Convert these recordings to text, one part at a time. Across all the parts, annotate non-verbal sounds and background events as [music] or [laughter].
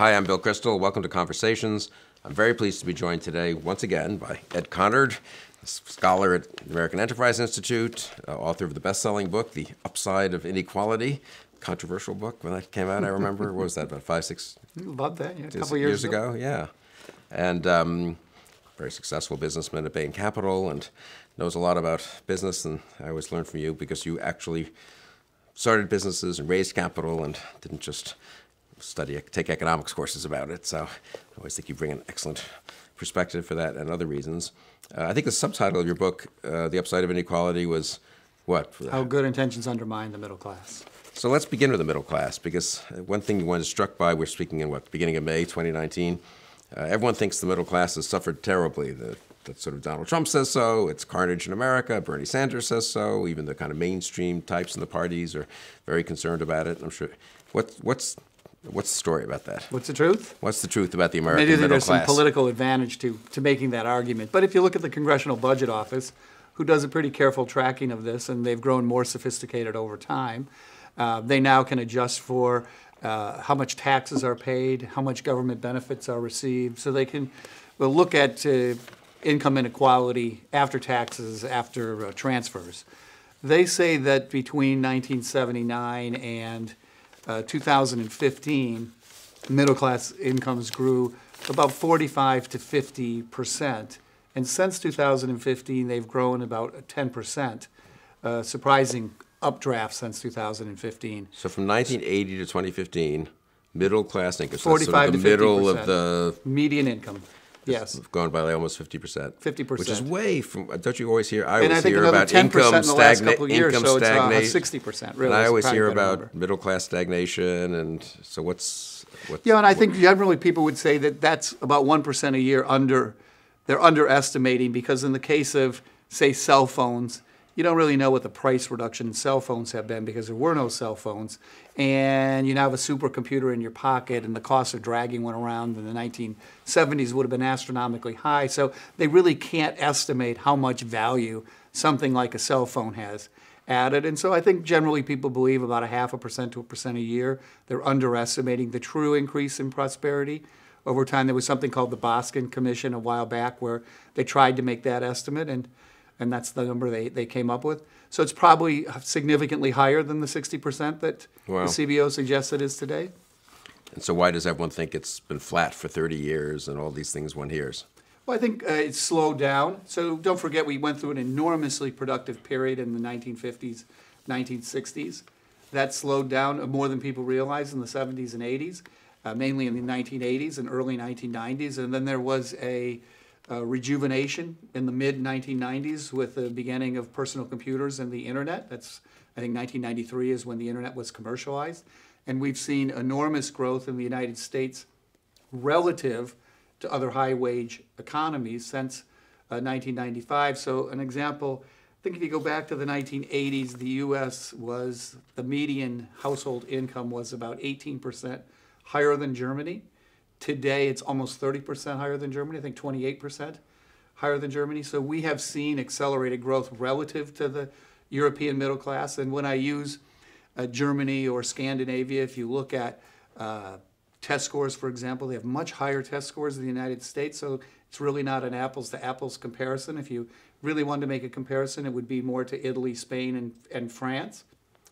Hi, I'm Bill Kristol. Welcome to Conversations. I'm very pleased to be joined today once again by Ed Conard, scholar at the American Enterprise Institute, uh, author of the best-selling book, The Upside of Inequality. Controversial book when that came out, I remember. what was that, about five, six Love that, yeah, a couple years, years, ago? Yeah. And um, very successful businessman at Bain Capital and knows a lot about business. And I always learn from you because you actually started businesses and raised capital and didn't just study, take economics courses about it. So I always think you bring an excellent perspective for that and other reasons. Uh, I think the subtitle of your book, uh, The Upside of Inequality, was what? How good intentions undermine the middle class. So let's begin with the middle class because one thing one is struck by, we're speaking in what, beginning of May 2019, uh, everyone thinks the middle class has suffered terribly. The, that sort of Donald Trump says so, it's carnage in America, Bernie Sanders says so, even the kind of mainstream types in the parties are very concerned about it. I'm sure. What, what's, what's the story about that? What's the truth? What's the truth about the American Maybe middle there's class? some political advantage to, to making that argument. But if you look at the Congressional Budget Office, who does a pretty careful tracking of this, and they've grown more sophisticated over time, uh, they now can adjust for uh, how much taxes are paid, how much government benefits are received, so they can well, look at uh, income inequality after taxes, after uh, transfers. They say that between 1979 and uh, 2015, middle class incomes grew about 45 to 50 percent. And since 2015, they've grown about 10 percent, uh, surprising updraft since 2015. So from 1980 to 2015, middle class income, so that's sort 45 of to the middle 50%. of the Median income, yes. gone by like almost 50%. 50%. Which is way from, don't you always hear, I And always think hear about 10% in income the stagnate, years, income so it's uh. 60%, really. And I always hear about middle class stagnation and so what's, what's. Yeah, and I think generally people would say that that's about 1% a year under, they're underestimating because in the case of, say, cell phones, you don't really know what the price reduction in cell phones have been because there were no cell phones. And you now have a supercomputer in your pocket, and the cost of dragging one around in the 1970s would have been astronomically high. So they really can't estimate how much value something like a cell phone has added. And so I think generally people believe about a half a percent to a percent a year. They're underestimating the true increase in prosperity. Over time, there was something called the Boskin Commission a while back where they tried to make that estimate, and, and that's the number they, they came up with. So it's probably significantly higher than the 60% that Wow. the CBO suggests it is today. And so why does everyone think it's been flat for 30 years and all these things one hears? Well, I think uh, it's slowed down. So don't forget, we went through an enormously productive period in the 1950s, 1960s. That slowed down more than people realize in the 70s and 80s, uh, mainly in the 1980s and early 1990s. And then there was a uh, rejuvenation in the mid 1990s with the beginning of personal computers and the internet. That's, I think, 1993 is when the internet was commercialized. And we've seen enormous growth in the United States relative to other high wage economies since uh, 1995. So, an example I think if you go back to the 1980s, the US was the median household income was about 18% higher than Germany. Today, it's almost 30% higher than Germany, I think 28% higher than Germany. So, we have seen accelerated growth relative to the European middle class. And when I use uh, Germany or Scandinavia, if you look at uh, test scores, for example, they have much higher test scores than the United States. So it's really not an apples to apples comparison. If you really wanted to make a comparison, it would be more to Italy, Spain, and, and France,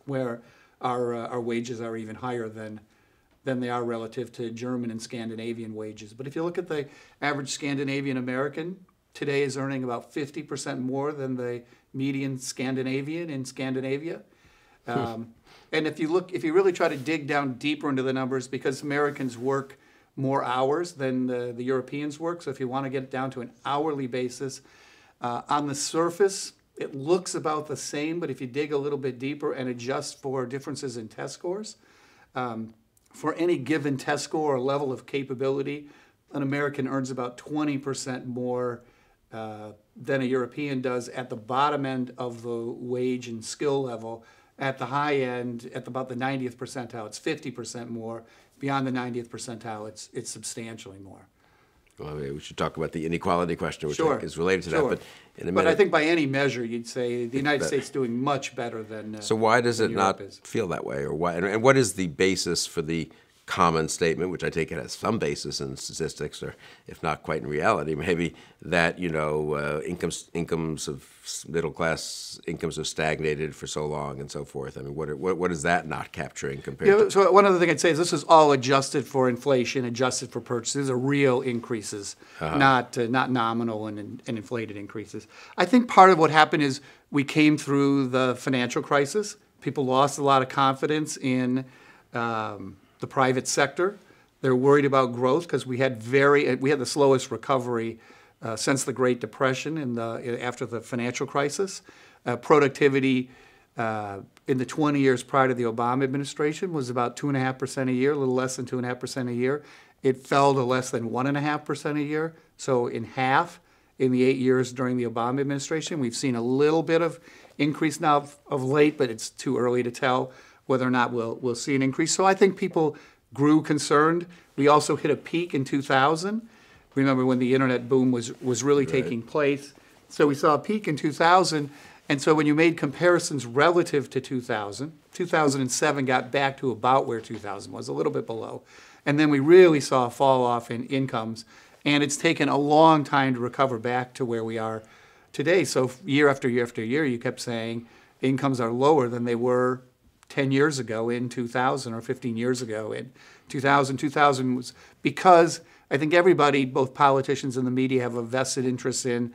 where our, uh, our wages are even higher than, than they are relative to German and Scandinavian wages. But if you look at the average Scandinavian American, today is earning about 50% more than the median Scandinavian in Scandinavia. Um, and if you look, if you really try to dig down deeper into the numbers, because Americans work more hours than the, the Europeans work, so if you want to get down to an hourly basis, uh, on the surface, it looks about the same, but if you dig a little bit deeper and adjust for differences in test scores, um, for any given test score or level of capability, an American earns about 20% more uh, than a European does at the bottom end of the wage and skill level. At the high end, at about the 90th percentile, it's 50% more. Beyond the 90th percentile, it's, it's substantially more. Well, we should talk about the inequality question, which Sure. is related to sure. that. But in a But I think by any measure, you'd say the United States is doing much better than. Uh, so why does it not is. feel that way, or why? And, and what is the basis for the common statement, which I take it has some basis in statistics, or if not quite in reality, [laughs] maybe that you know uh, incomes incomes of middle class incomes have stagnated for so long and so forth. I mean, what are- what, what is that not capturing compared to? So one other thing I'd say is this is all adjusted for inflation, adjusted for purchases, These are real increases, not, uh, not nominal and, and inflated increases. I think part of what happened is we came through the financial crisis. People lost a lot of confidence in um, the private sector. They're worried about growth because we had very, we had the slowest recovery uh, since the Great Depression and the, after the financial crisis. Uh, productivity uh, in the 20 years prior to the Obama administration was about 2.5% a year, a little less than 2.5% a year. It fell to less than 1.5% a year, so in half in the eight years during the Obama administration. We've seen a little bit of increase now of, of late, but it's too early to tell whether or not we'll, we'll see an increase. So I think people grew concerned. We also hit a peak in 2000. Remember when the internet boom was, was really taking place. So we saw a peak in 2000. And so when you made comparisons relative to 2000, 2007 got back to about where 2000 was, a little bit below. And then we really saw a fall off in incomes. And it's taken a long time to recover back to where we are today. So year after year after year, you kept saying incomes are lower than they were 10 years ago in 2000 or 15 years ago in 2000. 2000 was because I think everybody, both politicians and the media, have a vested interest in,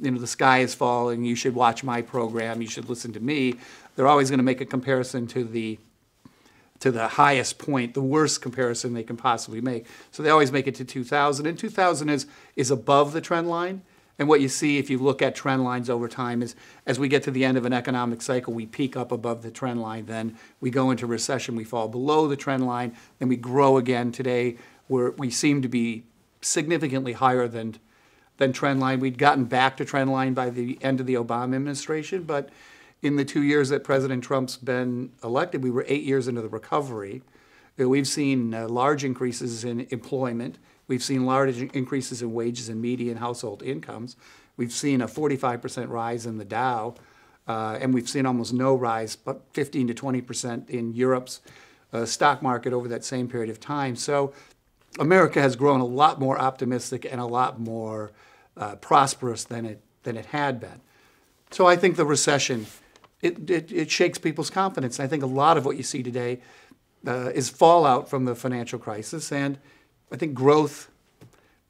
you know, the sky is falling, you should watch my program, you should listen to me. They're always going to make a comparison to the to the highest point, the worst comparison they can possibly make. So they always make it to 2000, and 2000 is is above the trend line. And what you see if you look at trend lines over time is as we get to the end of an economic cycle, we peak up above the trend line, then we go into recession, we fall below the trend line, then we grow again. Today, we're, we seem to be significantly higher than than trend line. We'd gotten back to trend line by the end of the Obama administration, but in the two years that President Trump's been elected, we were eight years into the recovery. We've seen uh, large increases in employment. We've seen large increases in wages and median household incomes. We've seen a 45% rise in the Dow, uh, and we've seen almost no rise, but 15 to 20% in Europe's uh, stock market over that same period of time. So America has grown a lot more optimistic and a lot more uh, prosperous than it, than it had been. So I think the recession, it, it, it shakes people's confidence. And I think a lot of what you see today uh, is fallout from the financial crisis. And I think growth,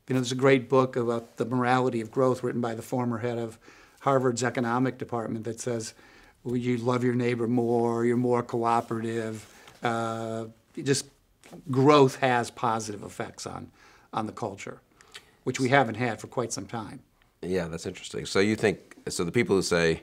you know, there's a great book about the morality of growth written by the former head of Harvard's economic department that says, well, you love your neighbor more, you're more cooperative. Uh, just growth has positive effects on, on the culture, which we haven't had for quite some time. Yeah, that's interesting. So you think so? The people who say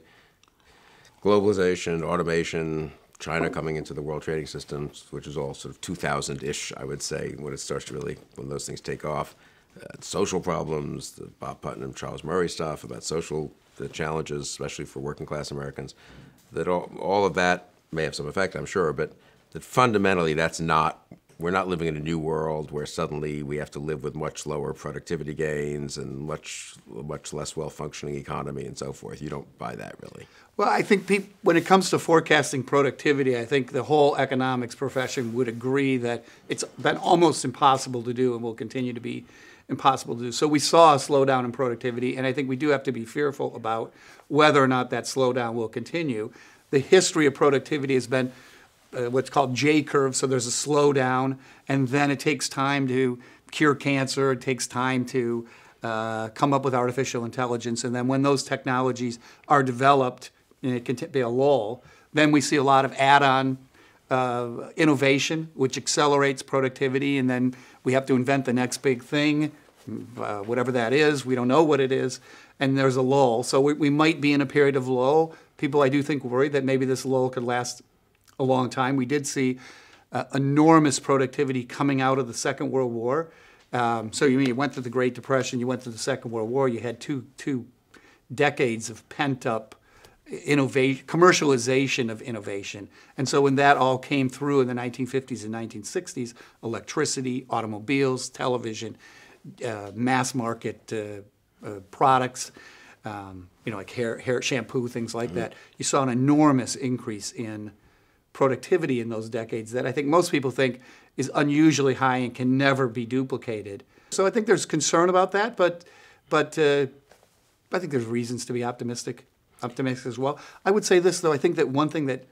globalization, automation, China coming into the world trading system, which is all sort of 2000-ish, I would say, when it starts to really when those things take off. Uh, social problems, the Bob Putnam, Charles Murray stuff about social the challenges, especially for working class Americans. That all, all of that may have some effect, I'm sure, but that fundamentally that's not we're not living in a new world where suddenly we have to live with much lower productivity gains and much much less well functioning economy and so forth. You don't buy that really. Well, I think when it comes to forecasting productivity, I think the whole economics profession would agree that it's been almost impossible to do and will continue to be impossible to do. So we saw a slowdown in productivity, and I think we do have to be fearful about whether or not that slowdown will continue. The history of productivity has been uh, what's called J curve. So there's a slowdown, and then it takes time to cure cancer. It takes time to uh, come up with artificial intelligence, and then when those technologies are developed, and it can be a lull. Then we see a lot of add-on uh, innovation, which accelerates productivity, and then we have to invent the next big thing, uh, whatever that is. We don't know what it is, and there's a lull. So we, we might be in a period of lull. People, I do think, worry that maybe this lull could last a long time. We did see uh, enormous productivity coming out of the Second World War. Um, so you mean you went through the Great Depression, you went through the Second World War, you had two two decades of pent up innovation, commercialization of innovation. And so when that all came through in the 1950s and 1960s, electricity, automobiles, television, uh, mass market uh, uh, products, um, you know, like hair, hair shampoo, things like that, you saw an enormous increase in productivity in those decades that I think most people think is unusually high and can never be duplicated. So I think there's concern about that, but but uh, I think there's reasons to be optimistic, optimistic as well. I would say this though: I think that one thing that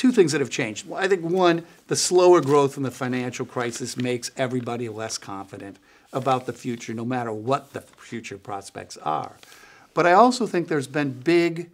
two things that have changed. Well, I think one, the slower growth in the financial crisis makes everybody less confident about the future, no matter what the future prospects are. But I also think there's been big,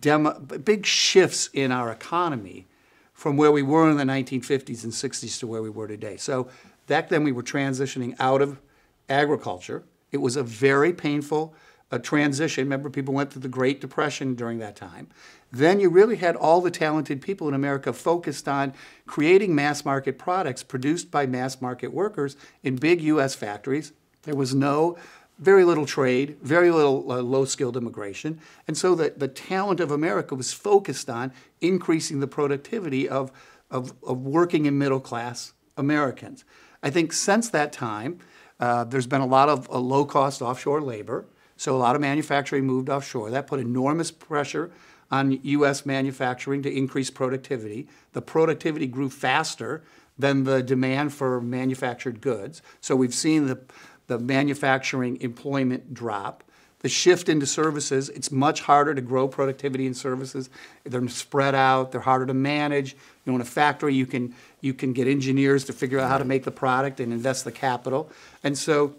demo, big shifts in our economy from where we were in the 1950s and 60s to where we were today. So back then we were transitioning out of agriculture. It was a very painful uh, transition. Remember, people went through the Great Depression during that time. Then you really had all the talented people in America focused on creating mass market products produced by mass market workers in big U.S. factories. There was no very little trade, very little uh, low skilled immigration. And so the, the talent of America was focused on increasing the productivity of, of, of working and middle class Americans. I think since that time, uh, there's been a lot of uh, low cost offshore labor. So a lot of manufacturing moved offshore. That put enormous pressure on U.S. manufacturing to increase productivity. The productivity grew faster than the demand for manufactured goods. So we've seen the, the manufacturing employment drop. The shift into services, it's much harder to grow productivity in services. They're spread out, they're harder to manage. You know, in a factory, you can, you can get engineers to figure out how to make the product and invest the capital. And so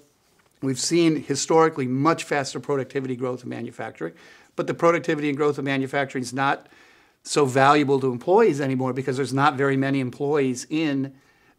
we've seen historically much faster productivity growth in manufacturing but the productivity and growth of manufacturing is not so valuable to employees anymore because there's not very many employees in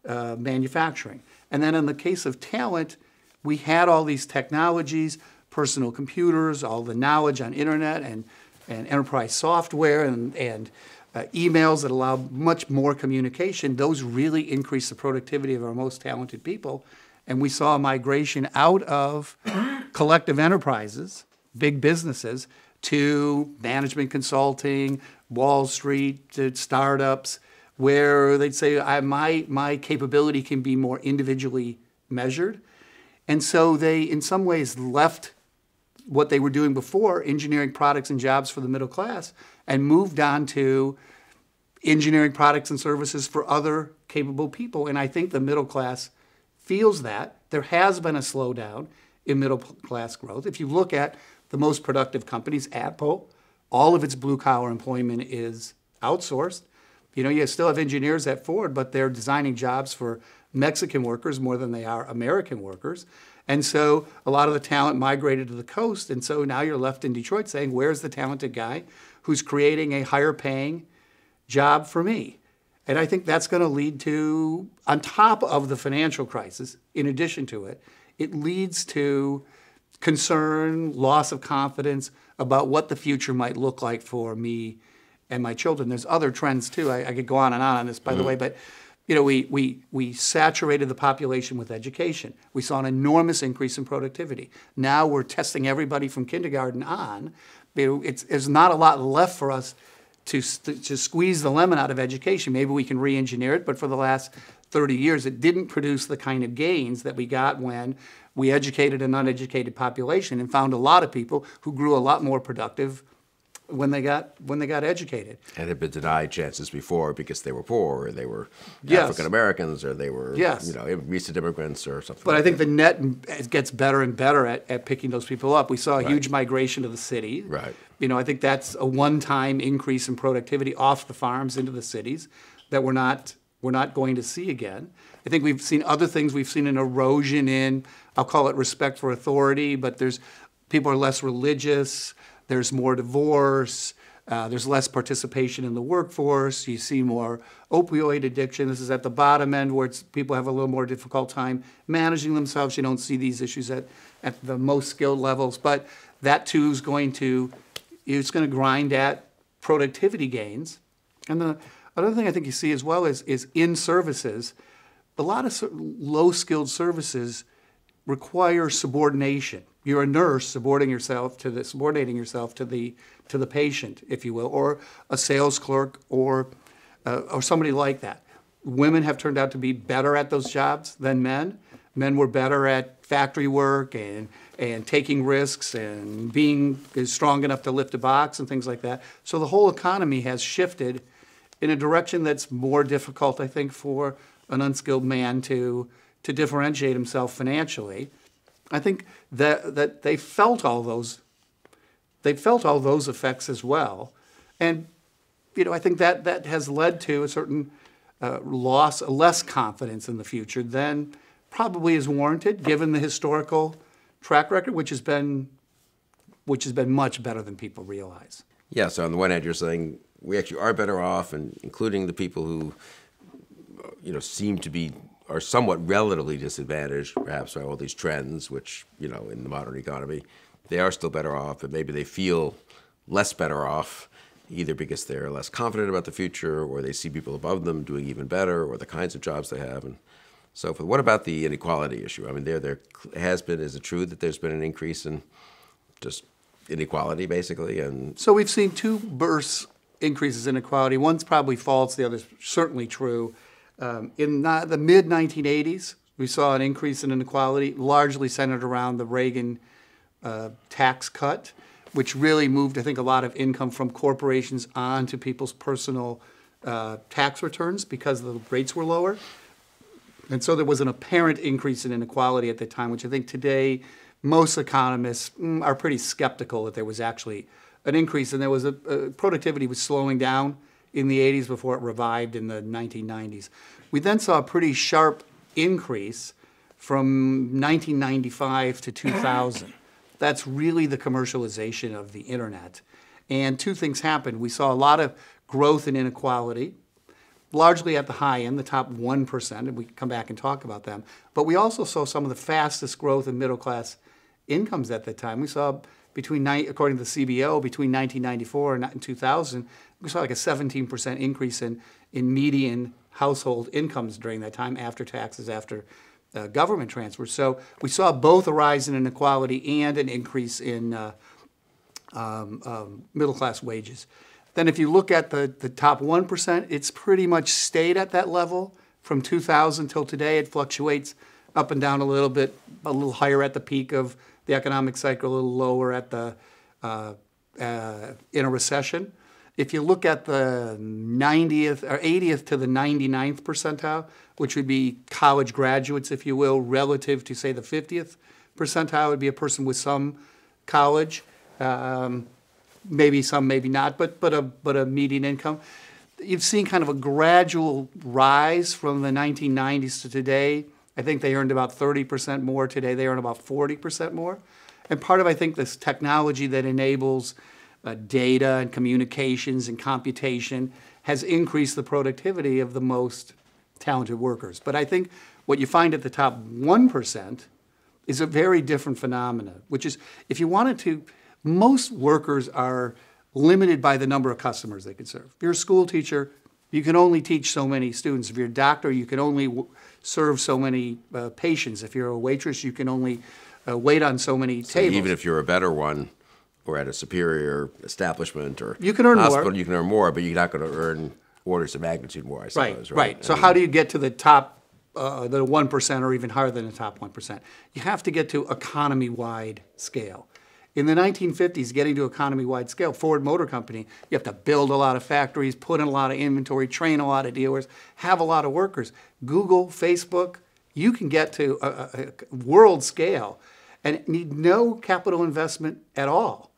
uh, manufacturing. And then in the case of talent, we had all these technologies, personal computers, all the knowledge on internet and, and enterprise software and, and uh, emails that allow much more communication. Those really increase the productivity of our most talented people. And we saw a migration out of [coughs] collective enterprises, big businesses, to management consulting, Wall Street, to startups, where they'd say, my, my capability can be more individually measured. And so they, in some ways, left what they were doing before, engineering products and jobs for the middle class, and moved on to engineering products and services for other capable people. And I think the middle class feels that. There has been a slowdown in middle class growth. If you look at the most productive companies, Apple, all of its blue collar employment is outsourced. You know, you still have engineers at Ford, but they're designing jobs for Mexican workers more than they are American workers. And so a lot of the talent migrated to the coast. And so now you're left in Detroit saying, where's the talented guy who's creating a higher paying job for me? And I think that's going to lead to, on top of the financial crisis, in addition to it, it leads to concern, loss of confidence about what the future might look like for me and my children. There's other trends too. I, I could go on and on on this, by mm-hmm. the way, but you know, we, we, we saturated the population with education. We saw an enormous increase in productivity. Now we're testing everybody from kindergarten on. It's, there's not a lot left for us to, to squeeze the lemon out of education. Maybe we can re engineer it, but for the last 30 years, it didn't produce the kind of gains that we got when we educated an uneducated population and found a lot of people who grew a lot more productive when they got when they got educated and had been denied chances before because they were poor or they were yes. African Americans or they were yes. you know recent immigrants or something. But like I think that. the net gets better and better at, at picking those people up. We saw a right. huge migration to the city. Right. You know, I think that's a one-time increase in productivity off the farms into the cities that we're not we're not going to see again. I think we've seen other things. We've seen an erosion in, I'll call it respect for authority, but there's people are less religious. There's more divorce. Uh, there's less participation in the workforce. You see more opioid addiction. This is at the bottom end where people have a little more difficult time managing themselves. You don't see these issues at, at the most skilled levels, but that too is going to it's going to grind at productivity gains. And the Another thing I think you see as well is, is in services, a lot of low skilled services require subordination. You're a nurse subordinating yourself to the subordinating yourself to the to the patient, if you will, or a sales clerk or uh, or somebody like that. Women have turned out to be better at those jobs than men. Men were better at factory work and and taking risks and being strong enough to lift a box and things like that. So the whole economy has shifted in a direction that's more difficult, I think, for an unskilled man to to differentiate himself financially. I think that that they felt all those they felt all those effects as well, and you know I think that that has led to a certain uh, loss, less confidence in the future than probably is warranted given the historical track record, which has been which has been much better than people realize. Yeah, so on the one hand, you're saying we actually are better off, and including the people who, you know, seem to be are somewhat relatively disadvantaged, perhaps by all these trends, which you know, in the modern economy, they are still better off, but maybe they feel less better off, either because they're less confident about the future, or they see people above them doing even better, or the kinds of jobs they have, and so forth. What about the inequality issue? I mean, there there has been. Is it true that there's been an increase in just inequality, basically, and So we've seen two bursts increases in inequality. One's probably false, the other's certainly true. Um, in not, the mid 1980s, we saw an increase in inequality, largely centered around the Reagan uh, tax cut, which really moved, I think, a lot of income from corporations onto people's personal uh, tax returns because the rates were lower. And so there was an apparent increase in inequality at the time, which I think today most economists mm, are pretty skeptical that there was actually an increase. And there was a, uh, productivity was slowing down in the 80s before it revived in the 1990s. We then saw a pretty sharp increase from 1995 to 2000. [laughs] That's really the commercialization of the internet. And two things happened. We saw a lot of growth in inequality, largely at the high end, the top 1%, and we can come back and talk about them. But we also saw some of the fastest growth in middle class incomes at that time. We saw between, according to the CBO, between 1994 and 2000, we saw like a 17% increase in, in median household incomes during that time after taxes, after uh, government transfers. So we saw both a rise in inequality and an increase in uh, um, um, middle class wages. Then, if you look at the, the top 1%, it's pretty much stayed at that level from 2000 till today. It fluctuates up and down a little bit, a little higher at the peak of the economic cycle, a little lower at the uh, uh, in a recession. If you look at the 90th or 80th to the 99th percentile, which would be college graduates, if you will, relative to say the 50th percentile would be a person with some college, um, maybe some, maybe not, but but a but a median income. You've seen kind of a gradual rise from the 1990s to today. I think they earned about 30% more today. They earn about 40% more. And part of, I think, this technology that enables uh, data and communications and computation has increased the productivity of the most talented workers. But I think what you find at the top 1% is a very different phenomenon, which is if you wanted to, most workers are limited by the number of customers they can serve. If you're a school teacher, you can only teach so many students. If you're a doctor, you can only w- serve so many uh, patients. If you're a waitress, you can only uh, wait on so many so tables. even if you're a better one, or at a superior establishment or You can earn more. hospital, you can earn more, but you're not going to earn orders of magnitude more. I Right, suppose. right. So I mean, how do you get to the top, uh, the one percent or even higher than the top one percent? You have to get to economy-wide scale. In the 1950s, getting to economy-wide scale, Ford Motor Company, you have to build a lot of factories, put in a lot of inventory, train a lot of dealers, have a lot of workers. Google, Facebook, you can get to a, a world scale and need no capital investment at all.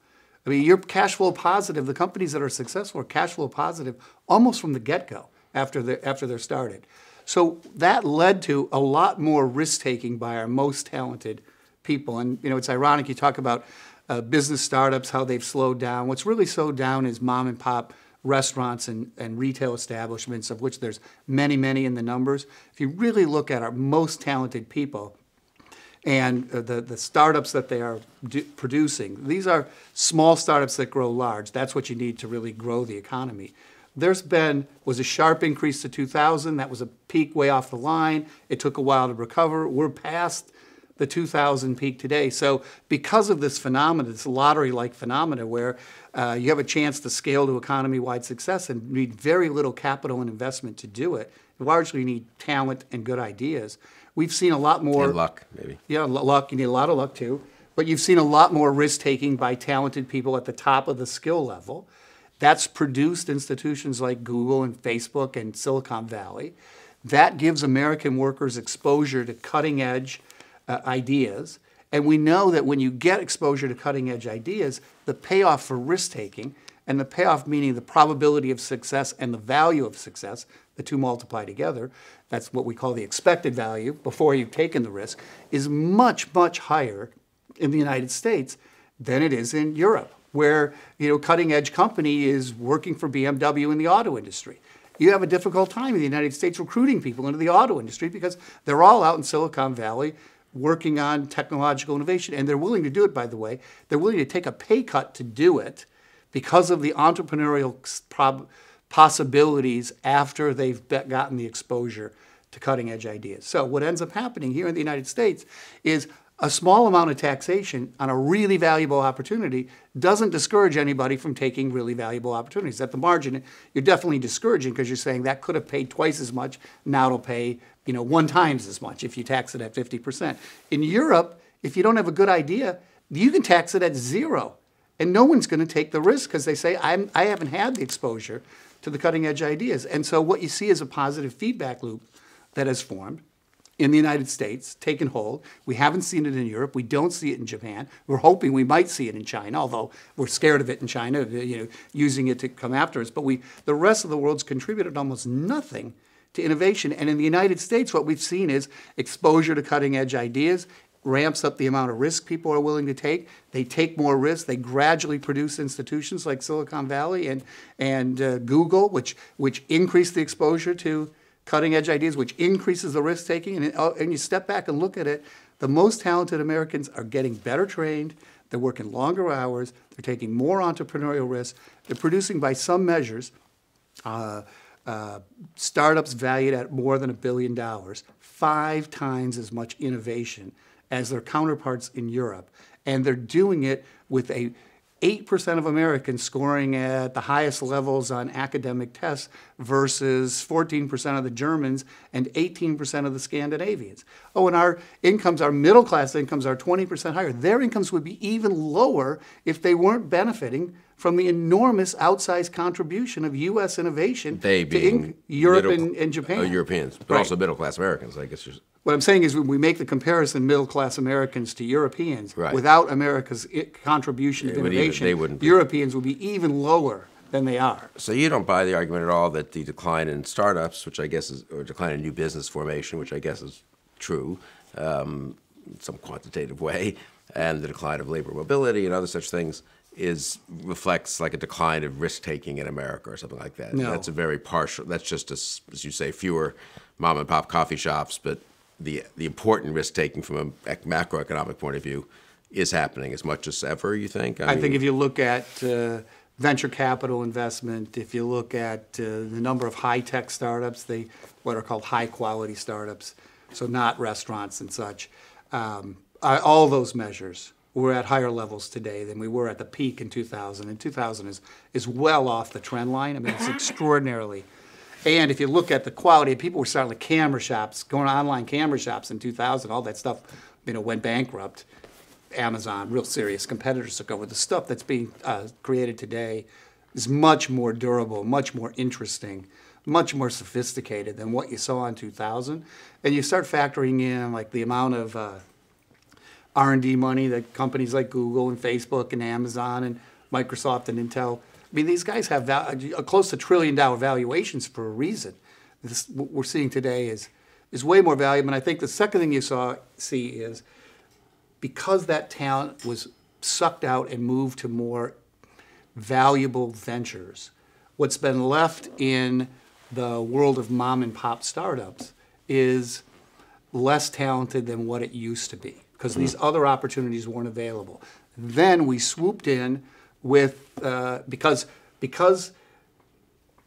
I mean, you're cash flow positive. The companies that are successful are cash flow positive almost from the get-go after they're, after they're started. So that led to a lot more risk taking by our most talented people. And you know, it's ironic you talk about uh, business startups, how they've slowed down. What's really slowed down is mom and pop restaurants and, and retail establishments, of which there's many, many in the numbers. If you really look at our most talented people, and uh, the, the startups that they are producing. These are small startups that grow large. That's what you need to really grow the economy. There's been was a sharp increase to 2000. That was a peak way off the line. It took a while to recover. We're past the 2000 peak today. So because of this phenomenon, this lottery-like phenomena, where uh, you have a chance to scale to economy-wide success and need very little capital and investment to do it. You largely need talent and good ideas. We've seen a lot more and luck, maybe. yeah, luck. You need a lot of luck too. But you've seen a lot more risk taking by talented people at the top of the skill level. That's produced institutions like Google and Facebook and Silicon Valley. That gives American workers exposure to cutting edge uh, ideas. And we know that when you get exposure to cutting edge ideas, the payoff for risk taking, and the payoff meaning the probability of success and the value of success, the two multiply together, that's what we call the expected value before you've taken the risk, is much, much higher in the United States than it is in Europe, where you know cutting edge company is working for BMW in the auto industry. You have a difficult time in the United States recruiting people into the auto industry because they're all out in Silicon Valley working on technological innovation, and they're willing to do it. By the way, they're willing to take a pay cut to do it because of the entrepreneurial prob- possibilities after they've gotten the exposure to cutting edge ideas. So what ends up happening here in the United States is a small amount of taxation on a really valuable opportunity doesn't discourage anybody from taking really valuable opportunities. At the margin, you're definitely discouraging because you're saying that could have paid twice as much, now it'll pay, you know, one times as much if you tax it at 50%. In Europe, if you don't have a good idea, you can tax it at zero. And no one's going to take the risk because they say, I haven't had the exposure to the cutting edge ideas. And so what you see is a positive feedback loop that has formed in the United States, taken hold. We haven't seen it in Europe. We don't see it in Japan. We're hoping we might see it in China, although we're scared of it in China, you know, using it to come after us. But we, the rest of the world's contributed almost nothing to innovation. And in the United States, what we've seen is exposure to cutting edge ideas ramps up the amount of risk people are willing to take. They take more risk. They gradually produce institutions like Silicon Valley and, and uh, Google, which, which increase the exposure to cutting edge ideas, which increases the risk taking. And, uh, and you step back and look at it, the most talented Americans are getting better trained. They're working longer hours. They're taking more entrepreneurial risks. They're producing, by some measures, uh, uh, startups valued at more than a billion dollars, five times as much innovation as their counterparts in Europe. And they're doing it with a 8% of Americans scoring at the highest levels on academic tests versus 14% of the Germans and 18% of the Scandinavians. Oh, and our incomes, our middle class incomes are 20% higher. Their incomes would be even lower if they weren't benefiting from the enormous outsized contribution of U.S. innovation They to in- Europe middle- and, and Japan. uh, Europeans, but Right. also middle class Americans. I guess. You're, What I'm saying is when we make the comparison middle class Americans to Europeans, Right. without America's i- contribution of even- innovation, be. Europeans would be even lower than they are. so you don't buy the argument at all that the decline in startups, which I guess is, or decline in new business formation, which I guess is true, um, in some quantitative way, and the decline of labor mobility and other such things is reflects like a decline of risk taking in America or something like that. No. That's a very partial. That's just as, as you say, fewer mom and pop coffee shops, but the the important risk taking from a macroeconomic point of view is happening as much as ever. You think? I think mean, if you look at uh, venture capital investment, if you look at uh, the number of high-tech startups, they, what are called high-quality startups, so not restaurants and such, um, all those measures, we're at higher levels today than we were at the peak in 2000. And 2000 is, is well off the trend line. I mean, it's [laughs] extraordinarily. And if you look at the quality, people were starting the camera shops, going to online camera shops in 2000, all that stuff, you know, went bankrupt. Amazon, real serious competitors took over. The stuff that's being uh, created today is much more durable, much more interesting, much more sophisticated than what you saw in 2000. And you start factoring in like the amount of uh, R&D money that companies like Google and Facebook and Amazon and Microsoft and Intel. I mean, these guys have uh, close to trillion dollar valuations for a reason. This, what we're seeing today is is way more valuable. And I think the second thing you saw see is because that talent was sucked out and moved to more valuable ventures, what's been left in the world of mom and pop startups is less talented than what it used to be because these other opportunities weren't available. Then we swooped in with uh, because because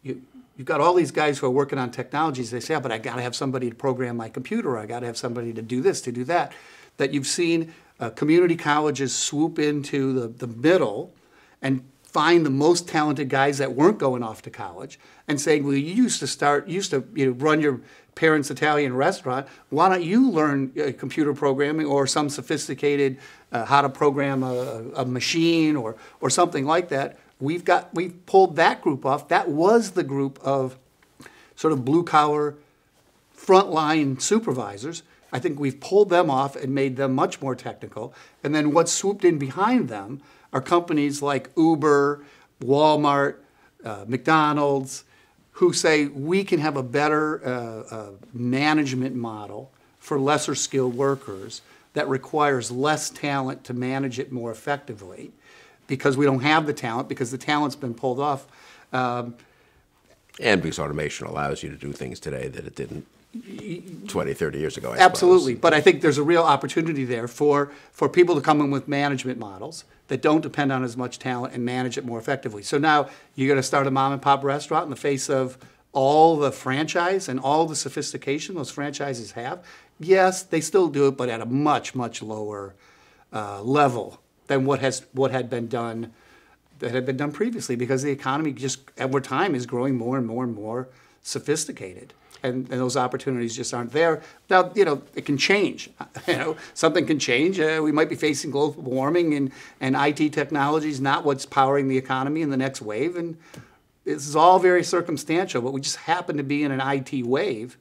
you, you've got all these guys who are working on technologies. They say, "Yeah, but I got to have somebody to program my computer. I got to have somebody to do this, to do that." That you've seen uh, community colleges swoop into the, the middle and find the most talented guys that weren't going off to college and saying, "Well, you used to start, you used to you know, run your parents' Italian restaurant. Why don't you learn uh, computer programming or some sophisticated uh, how to program a, a machine or or something like that?" We've got we've pulled that group off. That was the group of sort of blue collar frontline supervisors. I think we've pulled them off and made them much more technical. And then what swooped in behind them are companies like Uber, Walmart, uh, McDonald's, who say we can have a better uh, uh, management model for lesser skilled workers that requires less talent to manage it more effectively because we don't have the talent, because the talent's been pulled off. Um, And because automation allows you to do things today that it didn't 20, 30 years ago, I Absolutely, suppose. but I think there's a real opportunity there for, for people to come in with management models that don't depend on as much talent and manage it more effectively. So now you're going to start a mom and pop restaurant in the face of all the franchise and all the sophistication those franchises have. Yes, they still do it, but at a much, much lower uh, level than what has what had been done that had been done previously because the economy just over time is growing more and more and more sophisticated and, and those opportunities just aren't there. Now you know it can change [laughs] you know something can change. Uh, we might be facing global warming and, and it technology is not what's powering the economy in the next wave and this is all very circumstantial but we just happen to be in an it wave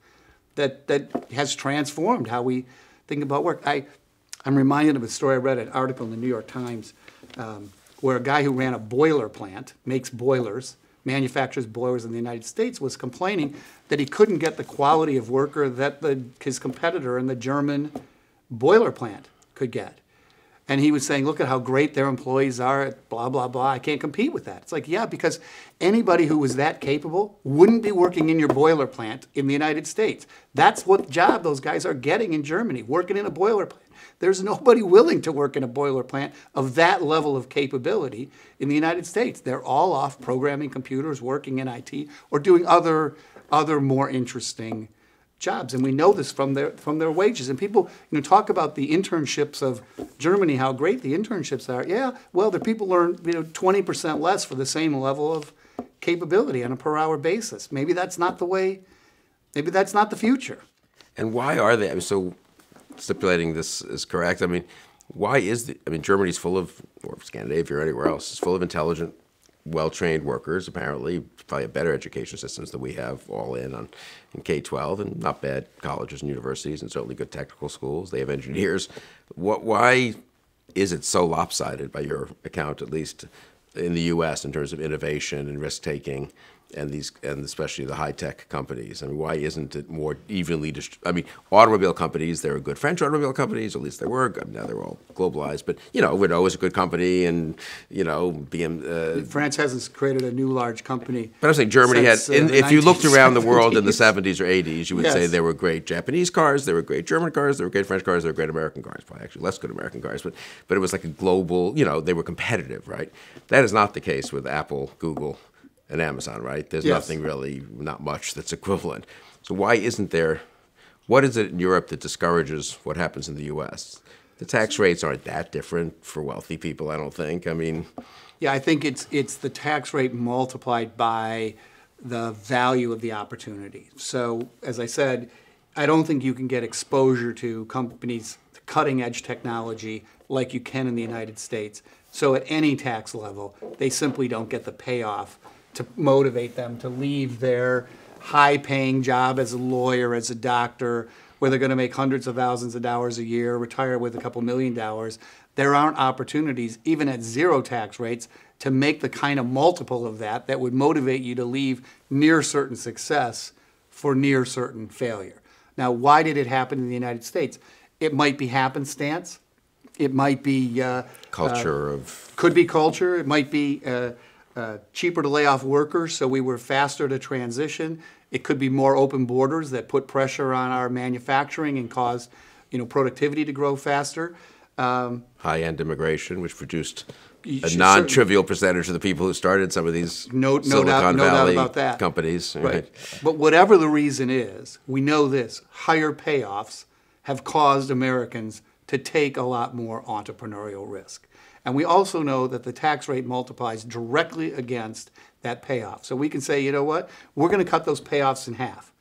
that, that has transformed how we think about work. I I'm reminded of a story I read, an article in the New York Times, um, where a guy who ran a boiler plant, makes boilers, manufactures boilers in the United States, was complaining that he couldn't get the quality of worker that the, his competitor in the German boiler plant could get. And he was saying, look at how great their employees are at blah, blah, blah. I can't compete with that. It's like, yeah, because anybody who was that capable wouldn't be working in your boiler plant in the United States. That's what job those guys are getting in Germany, working in a boiler plant. There's nobody willing to work in a boiler plant of that level of capability in the United States. They're all off programming computers, working in IT, or doing other, other more interesting jobs, and we know this from their from their wages. And people, you know, talk about the internships of Germany, how great the internships are. Yeah, well, the people earn you know twenty percent less for the same level of capability on a per hour basis. Maybe that's not the way. Maybe that's not the future. And why are they? I mean, so stipulating this is correct. I mean, why is the? I mean, Germany's full of, or Scandinavia or anywhere else, is full of intelligent, well-trained workers. Apparently, probably a better education systems than we have all in on in K-12, and not bad colleges and universities, and certainly good technical schools. They have engineers. What? Why is it so lopsided, by your account at least, in the U.S. in terms of innovation and risk taking? And these and especially the high tech companies. I mean, why isn't it more evenly distributed? I mean, automobile companies, there are good French automobile companies, at least there were. Now they're all globalized, but you know, Renault is a good company, and you know, BM. Uh, France hasn't created a new large company. but I'm saying Germany had. uh, if you looked around the world in the 70s or 80s, you would say there were great Japanese cars, there were great German cars, there were great French cars, there were great American cars. Probably actually less good American cars, but but it was like a global. You know, they were competitive, right? That is not the case with Apple, Google, and Amazon, right? There's Yes. nothing really, not much that's equivalent. So why isn't there? What is it in Europe that discourages what happens in the U.S.? The tax rates aren't that different for wealthy people, I don't think. I mean, Yeah, I think it's it's the tax rate multiplied by the value of the opportunity. So, as I said, I don't think you can get exposure to companies cutting edge technology like you can in the United States. So at any tax level, they simply don't get the payoff to motivate them to leave their high paying job as a lawyer, as a doctor, where they're going to make hundreds of thousands of dollars a year, retire with a couple million dollars. There aren't opportunities, even at zero tax rates, to make the kind of multiple of that that would motivate you to leave near certain success for near certain failure. Now, why did it happen in the United States? It might be happenstance. It might be uh, culture of could be culture. It might be uh, uh, cheaper to lay off workers, so we were faster to transition. It could be more open borders that put pressure on our manufacturing and caused, you know, productivity to grow faster. Um, high-end immigration, which produced a non-trivial percentage of the people who started some of these No- no Silicon doubt- no doubt Valley about that. companies. Right. But whatever the reason is, we know this higher payoffs have caused Americans to take a lot more entrepreneurial risk. And we also know that the tax rate multiplies directly against that payoff. So we can say, you know what, we're going to cut those payoffs in half.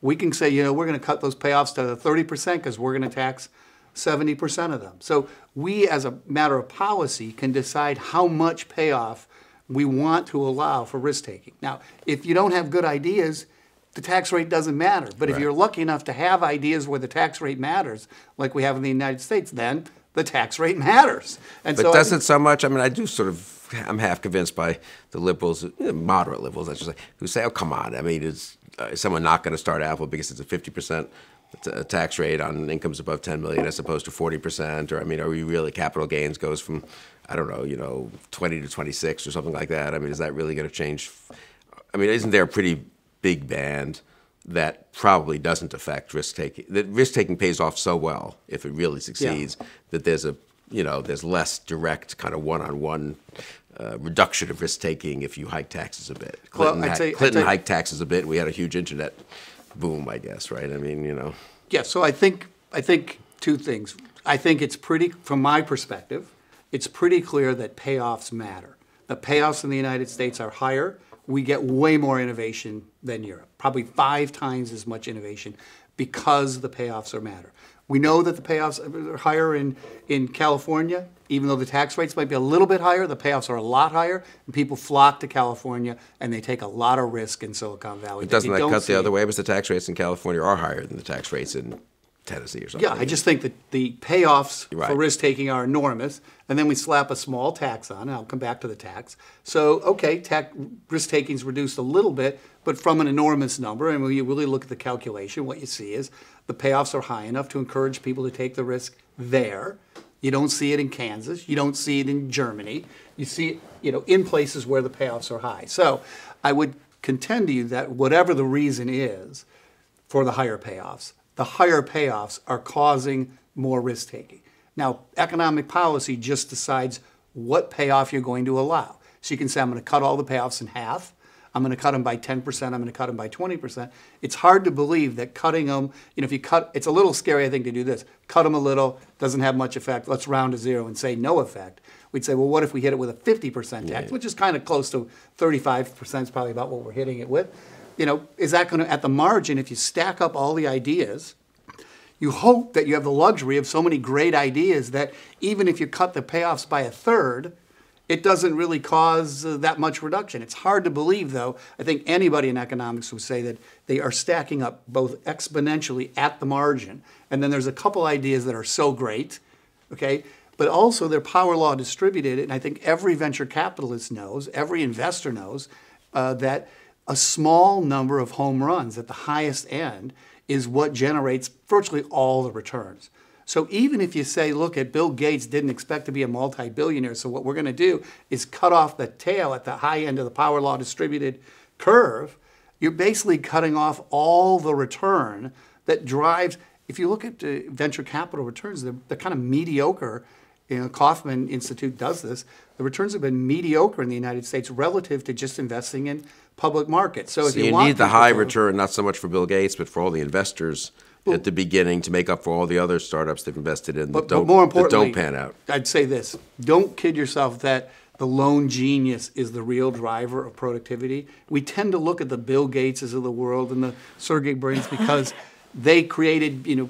We can say, you know, we're going to cut those payoffs to 30% because we're going to tax 70% of them. So we, as a matter of policy, can decide how much payoff We want to allow for risk taking. Now, if you don't have good ideas, the tax rate doesn't matter. But if you're lucky enough to have ideas where the tax rate matters, like we have in the United States, then the tax rate matters. And But so doesn't so much? I mean, I do sort of. I'm half convinced by the liberals, eh, moderate liberals, I should say, who say, "Oh, come on! I mean, is, uh, is someone not going to start Apple because it's a 50 percent tax rate on incomes above 10 million as opposed to 40 percent? Or I mean, are we really capital gains goes from, I don't know, you know, 20 to 26 or something like that? I mean, is that really going to change? I mean, isn't there a pretty big band that probably doesn't affect risk taking? That risk taking pays off so well if it really succeeds that there's a you know there's less direct kind of one-on-one uh, reduction of risk taking if you hike taxes a bit. Well, Clinton, ha- say- Clinton say- hiked taxes a bit. We had a huge internet boom, I guess, right? I mean, you know, Yeah, so I think, I think two things. I think it's pretty, from my perspective, it's pretty clear that payoffs matter. The payoffs in the United States are higher. We get way more innovation than Europe, probably five times as much innovation because the payoffs are matter. We know that the payoffs are higher in, in California, even though the tax rates might be a little bit higher, the payoffs are a lot higher, and people flock to California and they take a lot of risk in Silicon Valley. but doesn't that cut the other way? Because the tax rates in California are higher than the tax rates in Tennessee or something. Yeah, I just think that the payoffs Right. for risk taking are enormous, and then we slap a small tax on. And I'll come back to the tax. So, okay, tax, risk taking's reduced a little bit, but from an enormous number. And when you really look at the calculation, what you see is the payoffs are high enough to encourage people to take the risk there. You don't see it in Kansas. You don't see it in Germany. You see it, you know, in places where the payoffs are high. So, I would contend to you that whatever the reason is, for the higher payoffs. The higher payoffs are causing more risk taking. Now, economic policy just decides what payoff you're going to allow. So you can say, I'm going to cut all the payoffs in half. I'm going to cut them by 10%. I'm going to cut them by 20%. It's hard to believe that cutting them, you know, if you cut, it's a little scary, I think, to do this. Cut them a little, doesn't have much effect. Let's round to zero and say no effect. We'd say, well, what if we hit it with a 50% tax, which is kind of close to 35% is probably about what we're hitting it with you know, is that going to, at the margin, if you stack up all the ideas, you hope that you have the luxury of so many great ideas that even if you cut the payoffs by a third, it doesn't really cause uh, that much reduction. It's hard to believe, though. I think anybody in economics would say that they are stacking up both exponentially at the margin, and then there's a couple ideas that are so great, okay, but also they're power law distributed, and I think every venture capitalist knows, every investor knows, uh, that a small number of home runs at the highest end is what generates virtually all the returns. So even if you say, look at Bill Gates didn't expect to be a multi-billionaire, so what we're going to do is cut off the tail at the high end of the power law distributed curve, you're basically cutting off all the return that drives. If you look at uh, venture capital returns, they're, they're kind of mediocre. You know, Kauffman Institute does this. The returns have been mediocre in the United States relative to just investing in public markets. So, if So you, you need the high to- return, not so much for Bill Gates, but for all the investors at the beginning to make up for all the other startups they've invested in that But, don't, but more importantly, don't pan out. I'd say this: don't kid yourself that the lone genius is the real driver of productivity. We tend to look at the Bill Gateses of the world and the Sergey Brins because [laughs] they created, you know,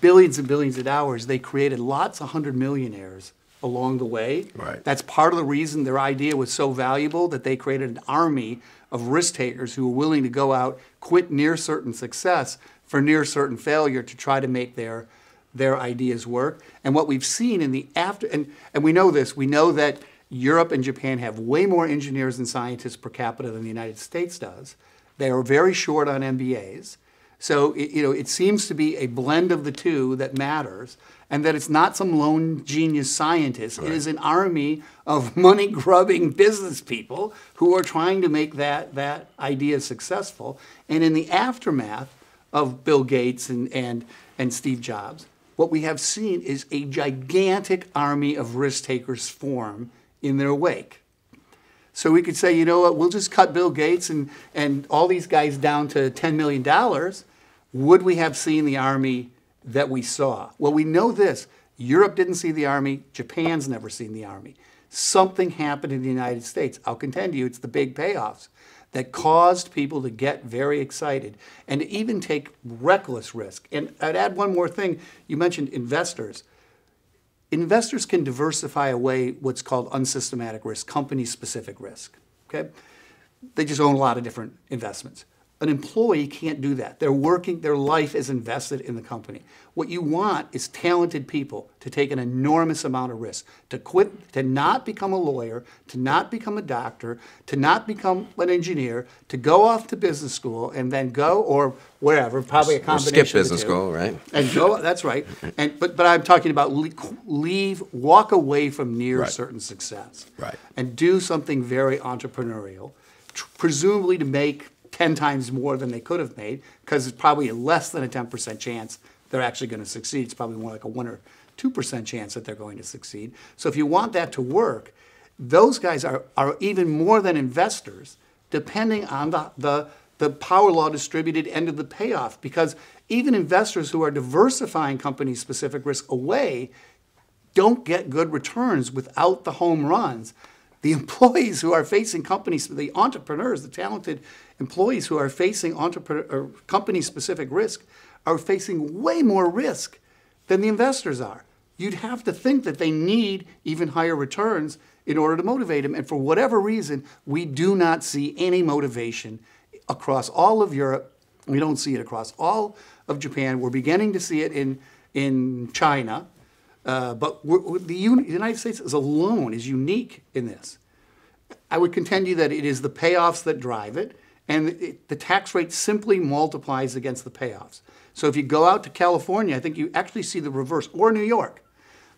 billions and billions of dollars. They created lots of hundred millionaires along the way. Right. That's part of the reason their idea was so valuable that they created an army of risk takers who are willing to go out, quit near certain success for near certain failure to try to make their their ideas work. And what we've seen in the after and, and we know this, we know that Europe and Japan have way more engineers and scientists per capita than the United States does. They are very short on MBAs. So it, you know, it seems to be a blend of the two that matters, and that it's not some lone genius scientist. It is an army of [laughs] money grubbing business people who are trying to make that that idea successful. And in the aftermath of Bill Gates and and and Steve Jobs, what we have seen is a gigantic army of risk takers form in their wake. So we could say, you know what, we'll just cut Bill Gates and, and all these guys down to $10 million. Would we have seen the army that we saw? Well, we know this Europe didn't see the army, Japan's never seen the army. Something happened in the United States. I'll contend to you, it's the big payoffs that caused people to get very excited and to even take reckless risk. And I'd add one more thing. You mentioned investors investors can diversify away what's called unsystematic risk, company-specific risk. Okay, they just own a lot of different investments. An employee can't do that. They're working, their life is invested in the company. What you want is talented people to take an enormous amount of risk, to quit, to not become a lawyer, to not become a doctor, to not become an engineer, to go off to business school and then go or wherever, probably a Or combination skip of the business two. school, right? And go, that's right. And, but, but I'm talking about leave, walk away from near Right. certain success. Right. And do something very entrepreneurial, tr- presumably to make 10 times more than they could have made, because it's probably less than a 10% chance they're actually going to succeed. It's probably more like a 1 or 2% chance that they're going to succeed. So if you want that to work, those guys are, are even more than investors, depending on the, the, the power law distributed end of the payoff. Because even investors who are diversifying company specific risk away don't get good returns without the home runs. The [laughs] employees who are facing companies, the entrepreneurs, the talented employees who are facing entrepreneur company specific risk are facing way more risk than the investors are. You'd have to think that they need even higher returns in order to motivate them. And for whatever reason, we do not see any motivation across all of Europe. We don't see it across all of Japan. We're beginning to see it in, in China. Uh, but the United States is alone, is unique in this. I would contend you that it is the payoffs that drive it, and it, the tax rate simply multiplies against the payoffs. So if you go out to California, I think you actually see the reverse, or New York,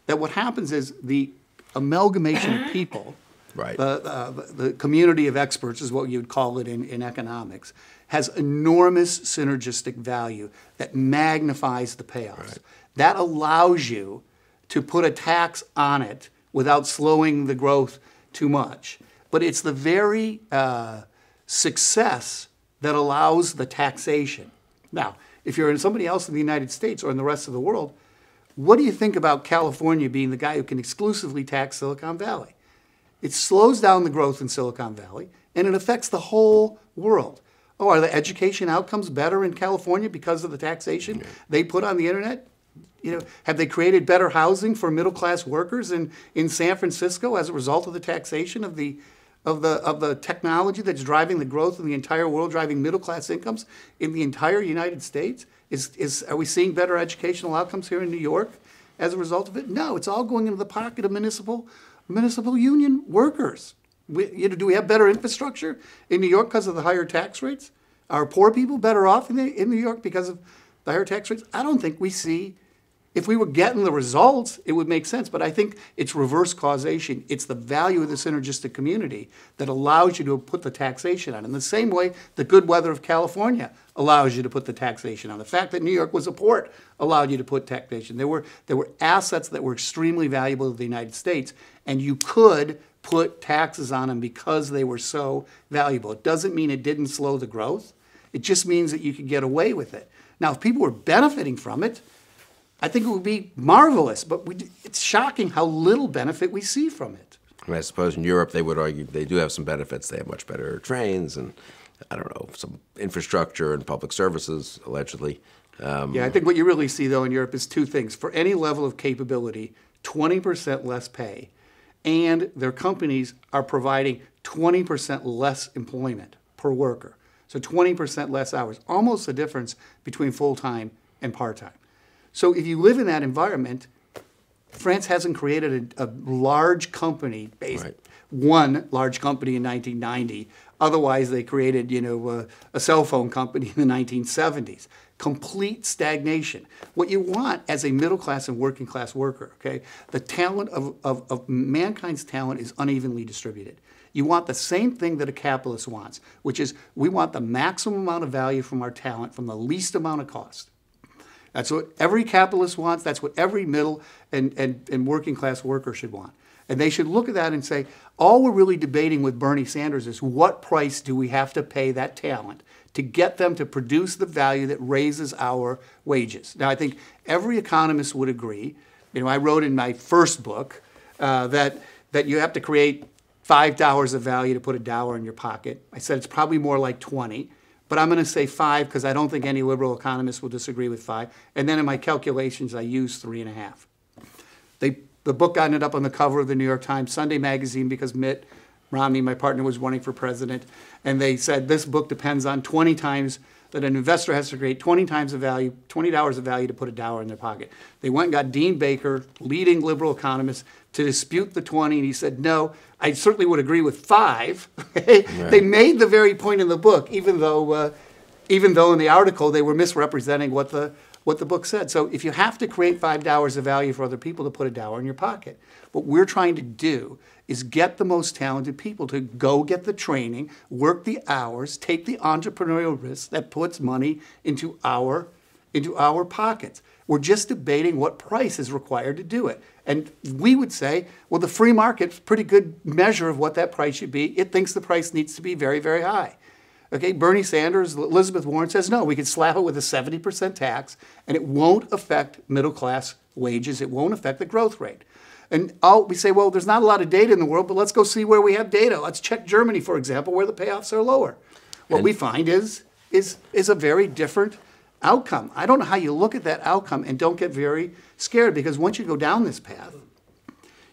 that what happens is the amalgamation of people, [clears throat] Right. the, uh, the community of experts is what you'd call it in, in economics, has enormous synergistic value that magnifies the payoffs. That allows you to put a tax on it without slowing the growth too much. But it's the very uh, success that allows the taxation. Now, if you're in somebody else in the United States or in the rest of the world, what do you think about California being the guy who can exclusively tax Silicon Valley? It slows down the growth in Silicon Valley and it affects the whole world. Oh, are the education outcomes better in California because of the taxation they put on the internet? You know, have they created better housing for middle class workers in, in San Francisco as a result of the taxation of the of the of the technology that's driving the growth in the entire world, driving middle class incomes in the entire United States? Is is are we seeing better educational outcomes here in New York as a result of it? No, it's all going into the pocket of municipal municipal union workers. We, you know, do we have better infrastructure in New York because of the higher tax rates? Are poor people better off in, the, in New York because of the higher tax rates? I don't think we see. If we were getting the results, it would make sense. But I think it's reverse causation. It's the value of the synergistic community that allows you to put the taxation on. In the same way, the good weather of California allows you to put the taxation on. The fact that New York was a port allowed you to put taxation. There were there were assets that were extremely valuable to the United States, and you could put taxes on them because they were so valuable. It doesn't mean it didn't slow the growth. It just means that you could get away with it. Now, if people were benefiting from it, I think it would be marvelous, but we, it's shocking how little benefit we see from it. And I suppose in Europe they would argue they do have some benefits. They have much better trains and I don't know some infrastructure and public services allegedly. Um, Yeah, I think what you really see though in Europe is two things. For any level of capability, 20% less pay, and their companies are providing 20% less employment per worker. So 20% less hours, almost the difference between full time and part time. So if you live in that environment, France hasn't created a, a large company based Right. one large company in 1990. Otherwise, they created, you know, a, a cell phone company in the 1970s. Complete stagnation. What you want as a middle class and working class worker, okay, the talent of, of, of mankind's talent is unevenly distributed. You want the same thing that a capitalist wants, which is we want the maximum amount of value from our talent from the least amount of cost. That's what every capitalist wants. That's what every middle and, and, and working class worker should want. And they should look at that and say, all we're really debating with Bernie Sanders is what price do we have to pay that talent to get them to produce the value that raises our wages. Now, I think every economist would agree. You know, I wrote in my first book uh, that, that you have to create five dollars of value to put a dollar in your pocket. I said it's probably more like 20. But I'm going to say five because I don't think any liberal economist will disagree with five. And then in my calculations, I use three and a half. They The book ended up on the cover of the New York Times Sunday magazine because Mitt Romney, my partner, was running for president, and they said this book depends on 20 times that an investor has to create 20 times the value, $20 of value to put a dollar in their pocket. They went and got Dean Baker, leading liberal economist, to dispute the 20, and he said, no, I certainly would agree with five. [laughs] They made the very point in the book, even though, uh, even though in the article they were misrepresenting what the, what the book said. So if you have to create five dollars of value for other people to put a dollar in your pocket, what we're trying to do is get the most talented people to go get the training, work the hours, take the entrepreneurial risk that puts money into our into our pockets. We're just debating what price is required to do it. And we would say, well, the free market's a pretty good measure of what that price should be. It thinks the price needs to be very, very high. Okay, Bernie Sanders, Elizabeth Warren says no, we could slap it with a 70% tax and it won't affect middle class wages, it won't affect the growth rate. And oh, we say, well, there's not a lot of data in the world, but let's go see where we have data. Let's check Germany, for example, where the payoffs are lower. What And- we find is, is, is a very different outcome. I don't know how you look at that outcome and don't get very scared because once you go down this path,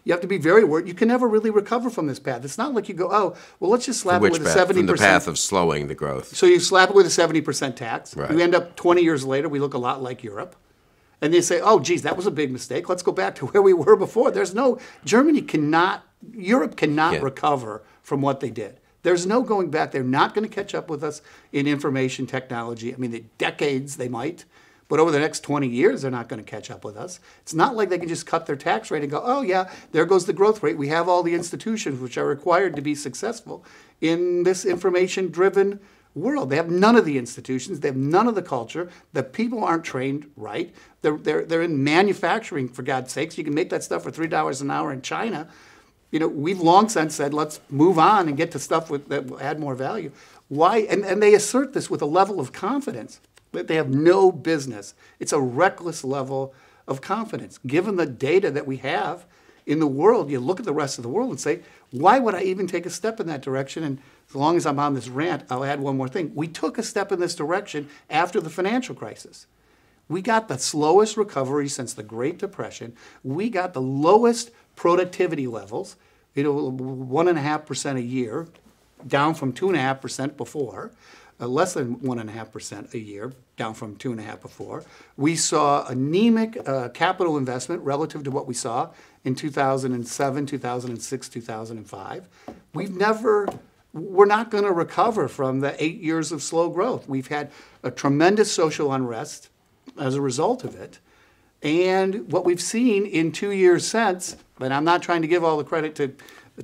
you have to be very worried. You can never really recover from this path. It's not like you go, oh, well, let's just slap it with a path? seventy From the percent. path of slowing the growth. So you slap it with a seventy percent tax. Right. You end up twenty years later, we look a lot like Europe. And they say, oh, geez, that was a big mistake. Let's go back to [laughs] where we were before. There's no, Germany cannot, Europe cannot Yeah. recover from what they did. There's no going back. They're not going to catch up with us in information technology. I mean, the decades they might, but over the next 20 years, they're not going to catch up with us. It's not like they can just cut their tax rate and go, oh, yeah, there goes the growth rate. We have all the institutions which are required to be successful in this information driven world. They have none of the institutions. They have none of the culture. The people aren't trained right. They're, they're, they're in manufacturing, for God's sakes. You can make that stuff for $3 an hour in China. You know, we've long since said, let's move on and get to stuff with, that will add more value. Why? And, and they assert this with a level of confidence they have no business. It's a reckless level of confidence. Given the data that we have in the world, you look at the rest of the world and say, why would I even take a step in that direction? And as long as I'm on this rant, I'll add one more thing. We took a step in this direction after the financial crisis. We got the slowest recovery since the Great Depression. We got the lowest productivity levels, you know, one and a year, down from two and a half percent before, uh, less than one and a year, down from two and a half before. We saw anemic uh, capital investment relative to what we saw in 2007, 2006, 2005. We've never we're not going to recover from the eight years of slow growth. We've had a tremendous social unrest as a result of it. And what we've seen in two years since, but I'm not trying to give all the credit to,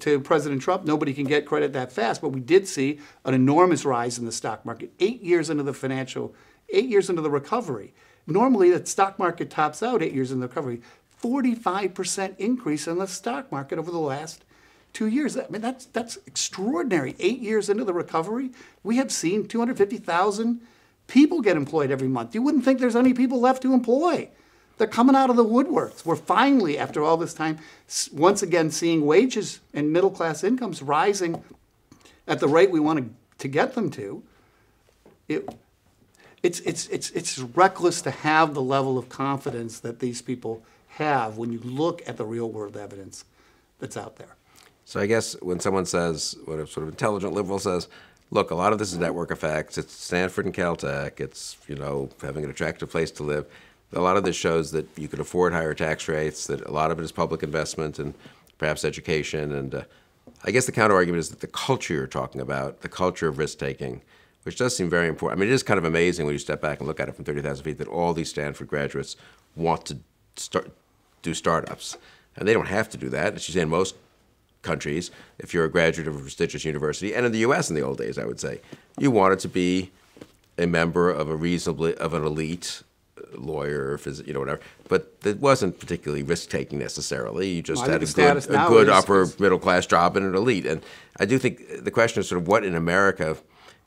to President Trump, nobody can get credit that fast, but we did see an enormous rise in the stock market eight years into the financial, eight years into the recovery. Normally, the stock market tops out eight years in the recovery. 45% increase in the stock market over the last two years. I mean, that's, that's extraordinary. Eight years into the recovery, we have seen 250,000 people get employed every month. You wouldn't think there's any people left to employ. They're coming out of the woodworks. We're finally, after all this time, once again seeing wages and middle class incomes rising at the rate we want to, get them to. It, it's, it's, it's, it's reckless to have the level of confidence that these people have when you look at the real world evidence that's out there. So I guess when someone says, what a sort of intelligent liberal says, look, a lot of this is network effects. It's Stanford and Caltech. It's you know having an attractive place to live. A lot of this shows that you can afford higher tax rates. That a lot of it is public investment and perhaps education. And uh, I guess the counter argument is that the culture you're talking about, the culture of risk taking, which does seem very important. I mean, it is kind of amazing when you step back and look at it from thirty thousand feet that all these Stanford graduates want to start do startups, and they don't have to do that. As you say, in most countries, if you're a graduate of a prestigious university, and in the U.S. in the old days, I would say, you wanted to be a member of a reasonably of an elite lawyer, phys- you know, whatever. But it wasn't particularly risk taking necessarily. You just Well, had a good, a good upper is- middle class job in an elite. And I do think the question is sort of what in America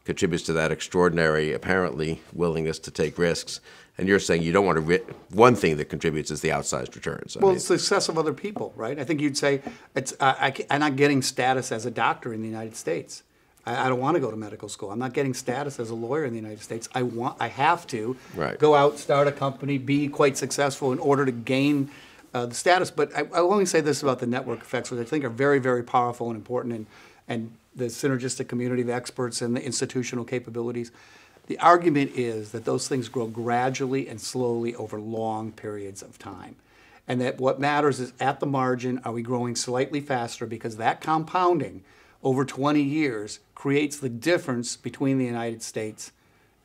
contributes to that extraordinary, apparently, willingness to take risks. And you're saying you don't want to. Ri- one thing that contributes is the outsized returns. I Well, mean, the success of other people, right? I think you'd say it's. Uh, I, I, am not getting status as a doctor in the United States. I, I don't want to go to medical school. I'm not getting status as a lawyer in the United States. I want. I have to Right. go out, start a company, be quite successful in order to gain uh, the status. But I, I will only say this about the network effects, which I think are very, very powerful and important, and, and the synergistic community of experts and the institutional capabilities. The argument is that those things grow gradually and slowly over long periods of time. And that what matters is at the margin, are we growing slightly faster? Because that compounding over 20 years creates the difference between the United States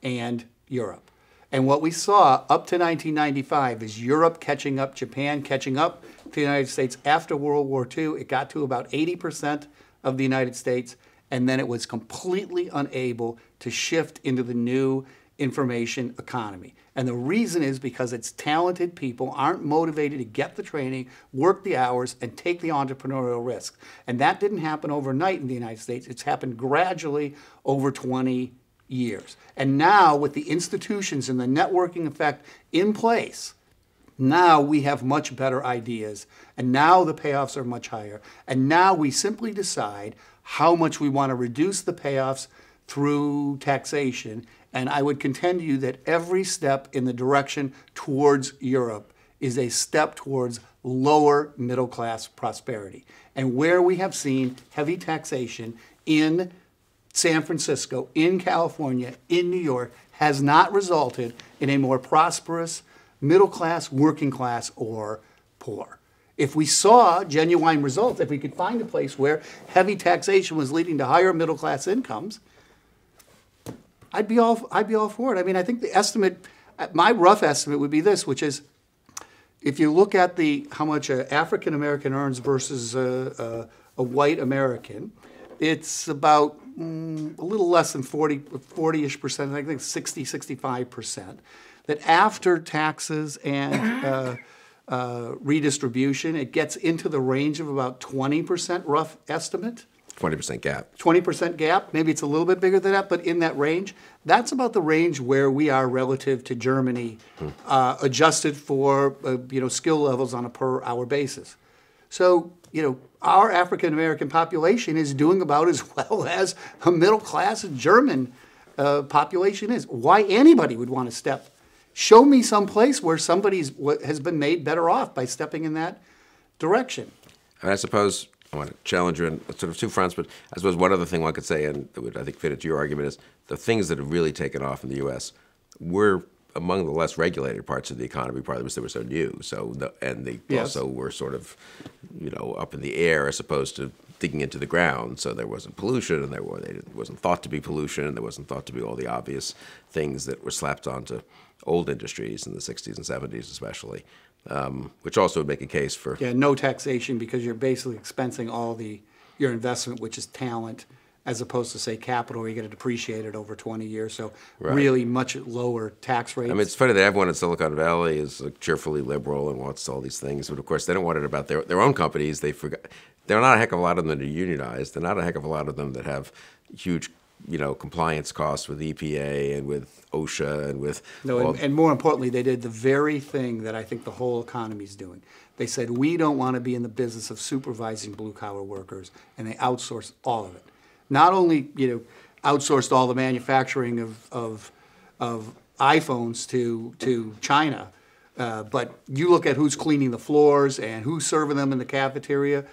and Europe. And what we saw up to 1995 is Europe catching up, Japan catching up to the United States after World War II. It got to about 80% of the United States, and then it was completely unable to shift into the new information economy. And the reason is because its talented people aren't motivated to get the training, work the hours, and take the entrepreneurial risk. And that didn't happen overnight in the United States. It's happened gradually over 20 years. And now, with the institutions and the networking effect in place, now we have much better ideas. And now the payoffs are much higher. And now we simply decide how much we want to reduce the payoffs through taxation. And I would contend to you that every step in the direction towards Europe is a step towards lower middle class prosperity. And where we have seen heavy taxation in San Francisco, in California, in New York, has not resulted in a more prosperous middle class, working class, or poor. If we saw genuine results, if we could find a place where heavy taxation was leading to higher middle class incomes, I'd be all I'd be all for it. I mean, I think the estimate, my rough estimate would be this, which is, if you look at the how much an African American earns versus a, a, a, white American, it's about mm, a little less than 40 40ish percent. I think 60 65 percent. That after taxes and uh, uh, redistribution, it gets into the range of about 20 percent rough estimate. 20% gap. 20% gap, maybe it's a little bit bigger than that, but in that range. That's about the range where we are relative to Germany, uh, adjusted for uh, you know skill levels on a per hour basis. So you know our African American population is doing about as [laughs] well as a middle class German uh, population is. Why anybody would want to step? Show me some place where somebody's has been made better off by stepping in that direction. And I suppose I want to challenge you on sort of two fronts, but I suppose one other thing one could say, and that would I think fit into your argument, is the things that have really taken off in the U.S. were among the less regulated parts of the economy, partly because they were so new. So the, and they yes. also were sort of, you know, up in the air as opposed to digging into the ground. So there wasn't pollution, and there wasn't thought to be pollution, and there wasn't thought to be all the obvious things that were slapped onto old industries in the 60s and 70s, especially um, which also would make a case for Yeah, no taxation because you're basically expensing all the, your investment, which is talent, as opposed to say capital where you get to depreciate it over 20 years. So Right. really much lower tax rates. I mean, it's funny that everyone in Silicon Valley is like cheerfully liberal and wants all these things, but of course they don't want it about their their own companies. They forgot. There are not a heck of a lot of them that are unionized. There are not a heck of a lot of them that have huge, you know, compliance costs with EPA and with OSHA and with. No, and, and more importantly, they did the very thing that I think the whole economy is doing. They said, we don't want to be in the business of supervising blue collar workers, and they outsourced all of it. Not only, you know, outsourced all the manufacturing of, of, of iPhones to, to China, uh, but you look at who's cleaning the floors and who's serving them in the cafeteria.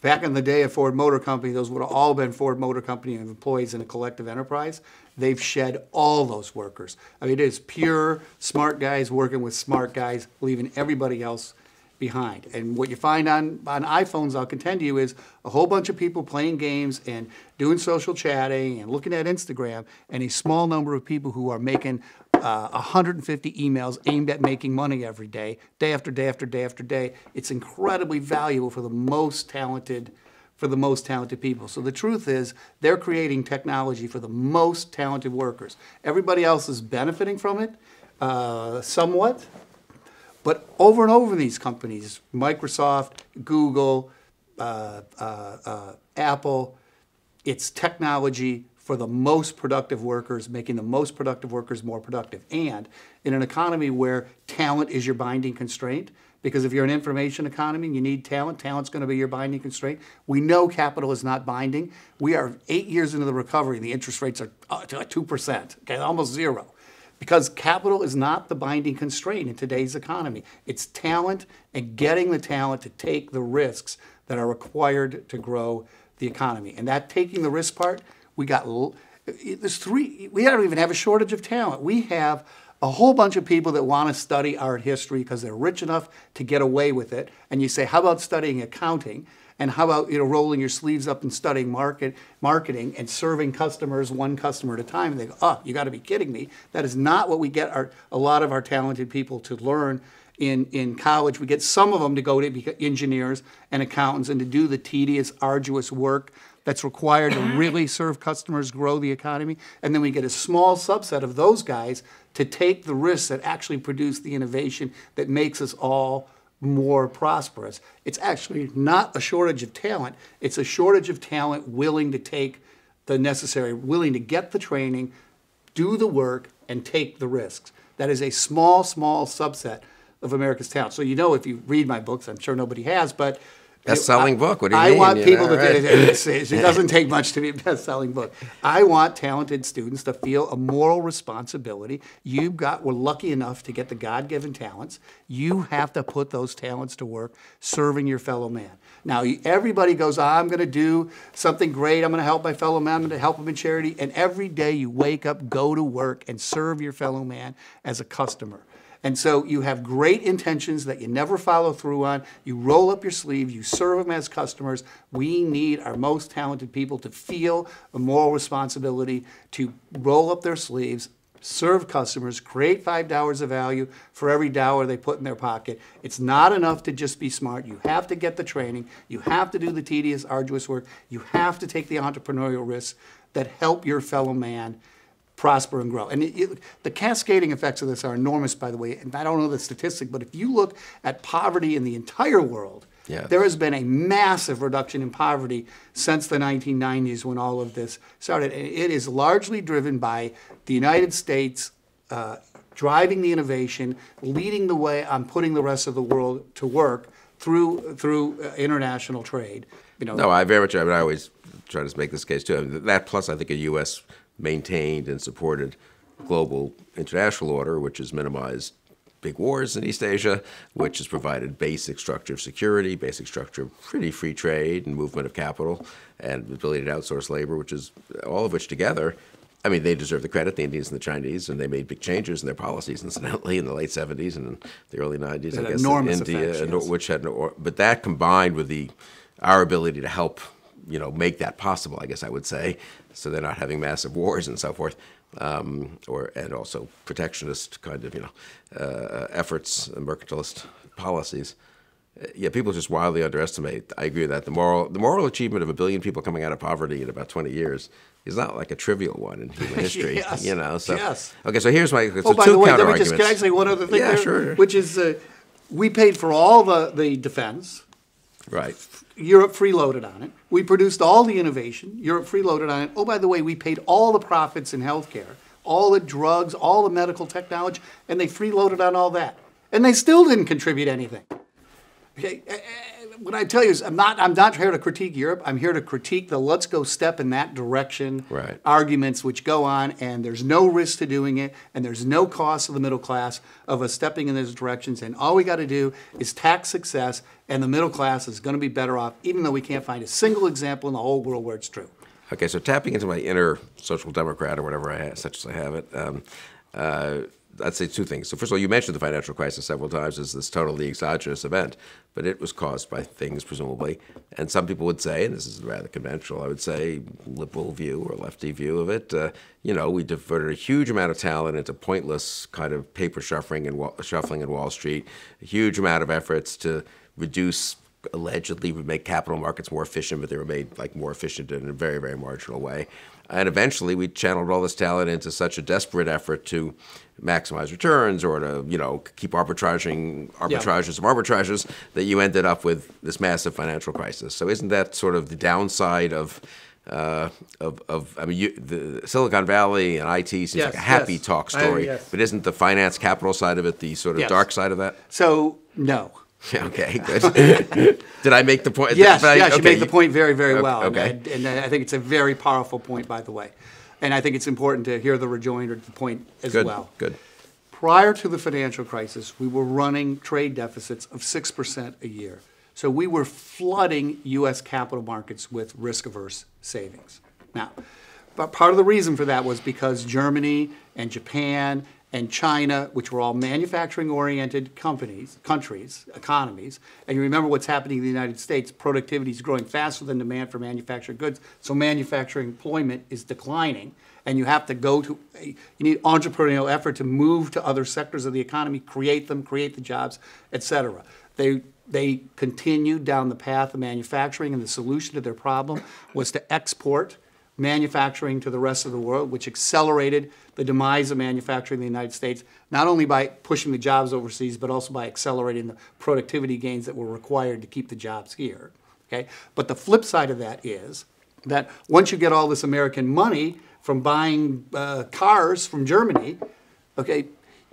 Back in the day of Ford Motor Company, those would have all been Ford Motor Company employees in a collective enterprise. They've shed all those workers. I mean, it is pure smart guys working with smart guys, leaving everybody else behind. And what you find on, on iPhones, I'll contend to you, is a whole bunch of people playing games and doing social chatting and looking at Instagram, and a small number of people who are making uh, 150 emails aimed at making money every day, day after day after day after day. It's incredibly valuable for the most talented for the most talented people. So the truth is, they're creating technology for the most talented workers. Everybody else is benefiting from it uh, somewhat, but over and over these companies, Microsoft, Google, uh, uh, uh, Apple, it's technology for the most productive workers, making the most productive workers more productive. And in an economy where talent is your binding constraint, because if you're an information economy and you need talent, talent's going to be your binding constraint. We know capital is not binding. We are eight years into the recovery, and the interest rates are uh, 2%, okay, almost zero. Because capital is not the binding constraint in today's economy. It's talent and getting the talent to take the risks that are required to grow the economy. And that taking the risk part, we got, there's three, we don't even have a shortage of talent. We have a whole bunch of people that want to study art history because they're rich enough to get away with it. And you say, how about studying accounting? And how about you know rolling your sleeves up and studying market marketing and serving customers one customer at a time? And they go, oh, you got to be kidding me! That is not what we get our a lot of our talented people to learn in in college. We get some of them to go to be engineers and accountants and to do the tedious, arduous work that's required to mm-hmm. really serve customers, grow the economy, and then we get a small subset of those guys to take the risks that actually produce the innovation that makes us all more prosperous. It's actually not a shortage of talent, it's a shortage of talent willing to take the necessary, willing to get the training, do the work, and take the risks. That is a small, small subset of America's talent. So you know, if you read my books, I'm sure nobody has, but Best-selling book. What do you I mean? want You people know, to. right. It, it, [laughs] it doesn't take much to be a best-selling book. I want talented students to feel a moral responsibility. You've got. We're lucky enough to get the God-given talents. You have to put those talents to work, serving your fellow man. Now, everybody goes, ah, I'm going to do something great. I'm going to help my fellow man. I'm going to help them in charity. And every day you wake up, go to work, and serve your fellow man as a customer. And so you have great intentions that you never follow through on. You roll up your sleeve, you serve them as customers. We need our most talented people to feel a moral responsibility to roll up their sleeves, serve customers, create five dollars of value for every dollar they put in their pocket. It's not enough to just be smart. You have to get the training, you have to do the tedious, arduous work, you have to take the entrepreneurial risks that help your fellow man prosper and grow. And it, it- the cascading effects of this are enormous, by the way. And I don't know the statistic, but if you look at poverty in the entire world, there has been a massive reduction in poverty since the 1990s when all of this started. And it is largely driven by the United States uh, driving the innovation, leading the way on putting the rest of the world to work through through uh, international trade. You know, No, I very much. I mean, I always try to make this case too. I mean, that plus, I think a U.S. maintained and supported global international order, which has minimized big wars in East Asia, which has provided basic structure of security, basic structure of pretty free trade and movement of capital, and the ability to outsource labor, which is all of which together. I mean, they deserve the credit, the Indians and the Chinese, and they made big changes in their policies, incidentally, in the late 70s and in the early 90s. Had I guess enormous India, effects, yes. which had no, but that combined with the our ability to help, you know, make that possible, I guess I would say, so they're not having massive wars and so forth, um, or and also protectionist kind of, you know, uh, efforts, and mercantilist policies. Uh, Yeah, people just wildly underestimate. I agree with that the moral the moral achievement of a billion people coming out of poverty in about twenty years is not like a trivial one in human [laughs] history. Yes, You know, so yes. okay. So here's my so Oh, by two the way, let me just, can I say one other thing Yeah, there? sure. Which is, uh, we paid for all the, the defense. Right. Europe freeloaded on it. We produced all the innovation. Europe freeloaded on it. Oh, by the way, we paid all the profits in healthcare, all the drugs, all the medical technology, and they freeloaded on all that. And they still didn't contribute anything. Okay, What I tell you is, I'm not, I'm not here to critique Europe. I'm here to critique the let's go step in that direction Right. arguments which go on, and there's no risk to doing it, and there's no cost to the middle class of us stepping in those directions. And all we got to do is tax success, and the middle class is going to be better off, even though we can't find a single example in the whole world where it's true. Okay, so tapping into my inner social democrat or whatever I have, such as I have it, um, uh, I'd say two things. So first of all, you mentioned the financial crisis several times as this totally exogenous event, but it was caused by things presumably. And some people would say, and this is rather conventional, I would say liberal view or lefty view of it. Uh, you know, we diverted a huge amount of talent into pointless kind of paper shuffling and wa- shuffling in Wall Street, a huge amount of efforts to reduce allegedly would make capital markets more efficient, but they were made like more efficient in a very, very marginal way. And eventually, we channeled all this talent into such a desperate effort to maximize returns or to, you know, keep arbitraging arbitrages of arbitrages that you ended up with this massive financial crisis. So, isn't that sort of the downside of? Uh, of, of I mean, you, the Silicon Valley and IT seems Yes, like a happy yes. talk I- story, yes. but isn't the finance capital side of it the sort of dark side of that? So, no. [laughs] Okay, [laughs] good. Did I make the point? Yes, I- yes, you okay, make the point very, very okay, well. and- okay. And, and I think it's a very powerful point, by the way. and I think it's important to hear the rejoinder to the point as Good, well. good. Prior to the financial crisis, we were running trade deficits of 6% a year. So we were flooding U.S. capital markets with risk averse savings. Now, but part of the reason for that was because Germany and Japan and China, which were all manufacturing oriented companies, countries, economies, and you remember what's happening in the United States, productivity is growing faster than demand for manufactured goods, so manufacturing employment is declining. And you have to go to you need entrepreneurial effort to move to other sectors of the economy create them create the jobs et cetera. They they continued down the path of manufacturing and the solution to their problem was to export manufacturing to the rest of the world which accelerated the demise of manufacturing in the united states not only by pushing the jobs overseas but also by accelerating the productivity gains that were required to keep the jobs here okay but the flip side of that is that once you get all this american money from buying uh, cars from Germany, okay,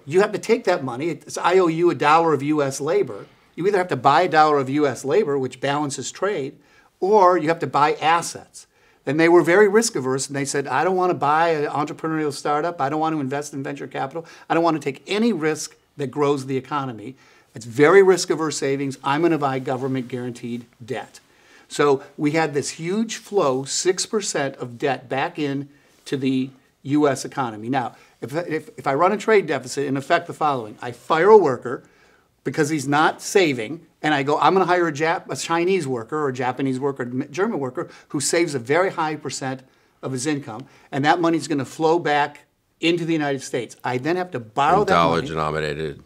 you have to take that money. It's I owe you a dollar of U.S. labor. You either have to buy a dollar of U.S. labor, which balances trade, or you have to buy assets. And they were very risk averse, and they said, I don't want to buy an entrepreneurial startup. I don't want to invest in venture capital. I don't want to take any risk that grows the economy. It's very risk averse savings. I'm going to buy government guaranteed debt. So we had this huge flow, 6% of debt back in to the U.S. economy. Now, if, if, if I run a trade deficit, in effect, the following I fire a worker because he's not saving, and I go, I'm going to hire a, Jap- a Chinese worker or a Japanese worker, a German worker who saves a very high percent of his income, and that money is going to flow back into the United States. I then have to borrow that Dollar money. denominated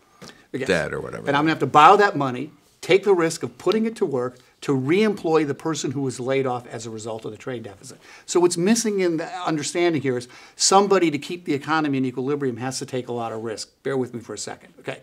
Yes. debt or whatever. And I'm going to have to borrow that money, take the risk of putting it to work to reemploy the person who was laid off as a result of the trade deficit. So what's missing in the understanding here is somebody to keep the economy in equilibrium has to take a lot of risk. Bear with me for a second, okay?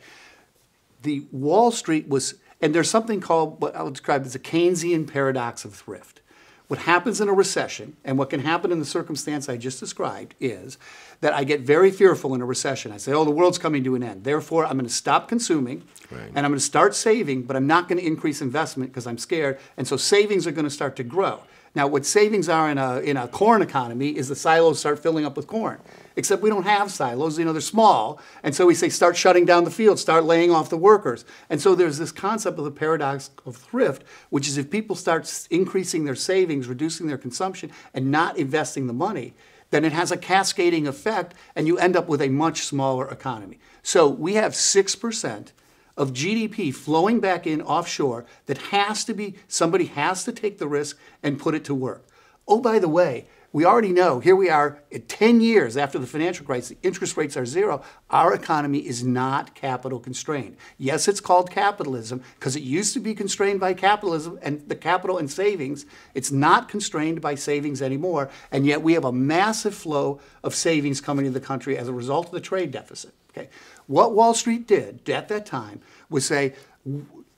The Wall Street was, and there's something called what I would describe as a Keynesian paradox of thrift. What happens in a recession, and what can happen in the circumstance I just described, is that I get very fearful in a recession. I say, oh, the world's coming to an end. Therefore, I'm going to stop consuming Right. and I'm going to start saving, but I'm not going to increase investment because I'm scared. And so savings are going to start to grow. Now, what savings are in a, in a corn economy is the silos start filling up with corn. Except we don't have silos, you know, they're small. And so we say start shutting down the field, start laying off the workers. And so there's this concept of the paradox of thrift, which is if people start increasing their savings, reducing their consumption, and not investing the money, then it has a cascading effect and you end up with a much smaller economy. So we have 6% of GDP flowing back in offshore that has to be, somebody has to take the risk and put it to work. Oh, by the way, we already know, here we are at 10 years after the financial crisis, interest rates are zero. Our economy is not capital constrained. Yes, it's called capitalism because it used to be constrained by capitalism and the capital and savings. It's not constrained by savings anymore. And yet we have a massive flow of savings coming into the country as a result of the trade deficit. Okay. What Wall Street did at that time was say,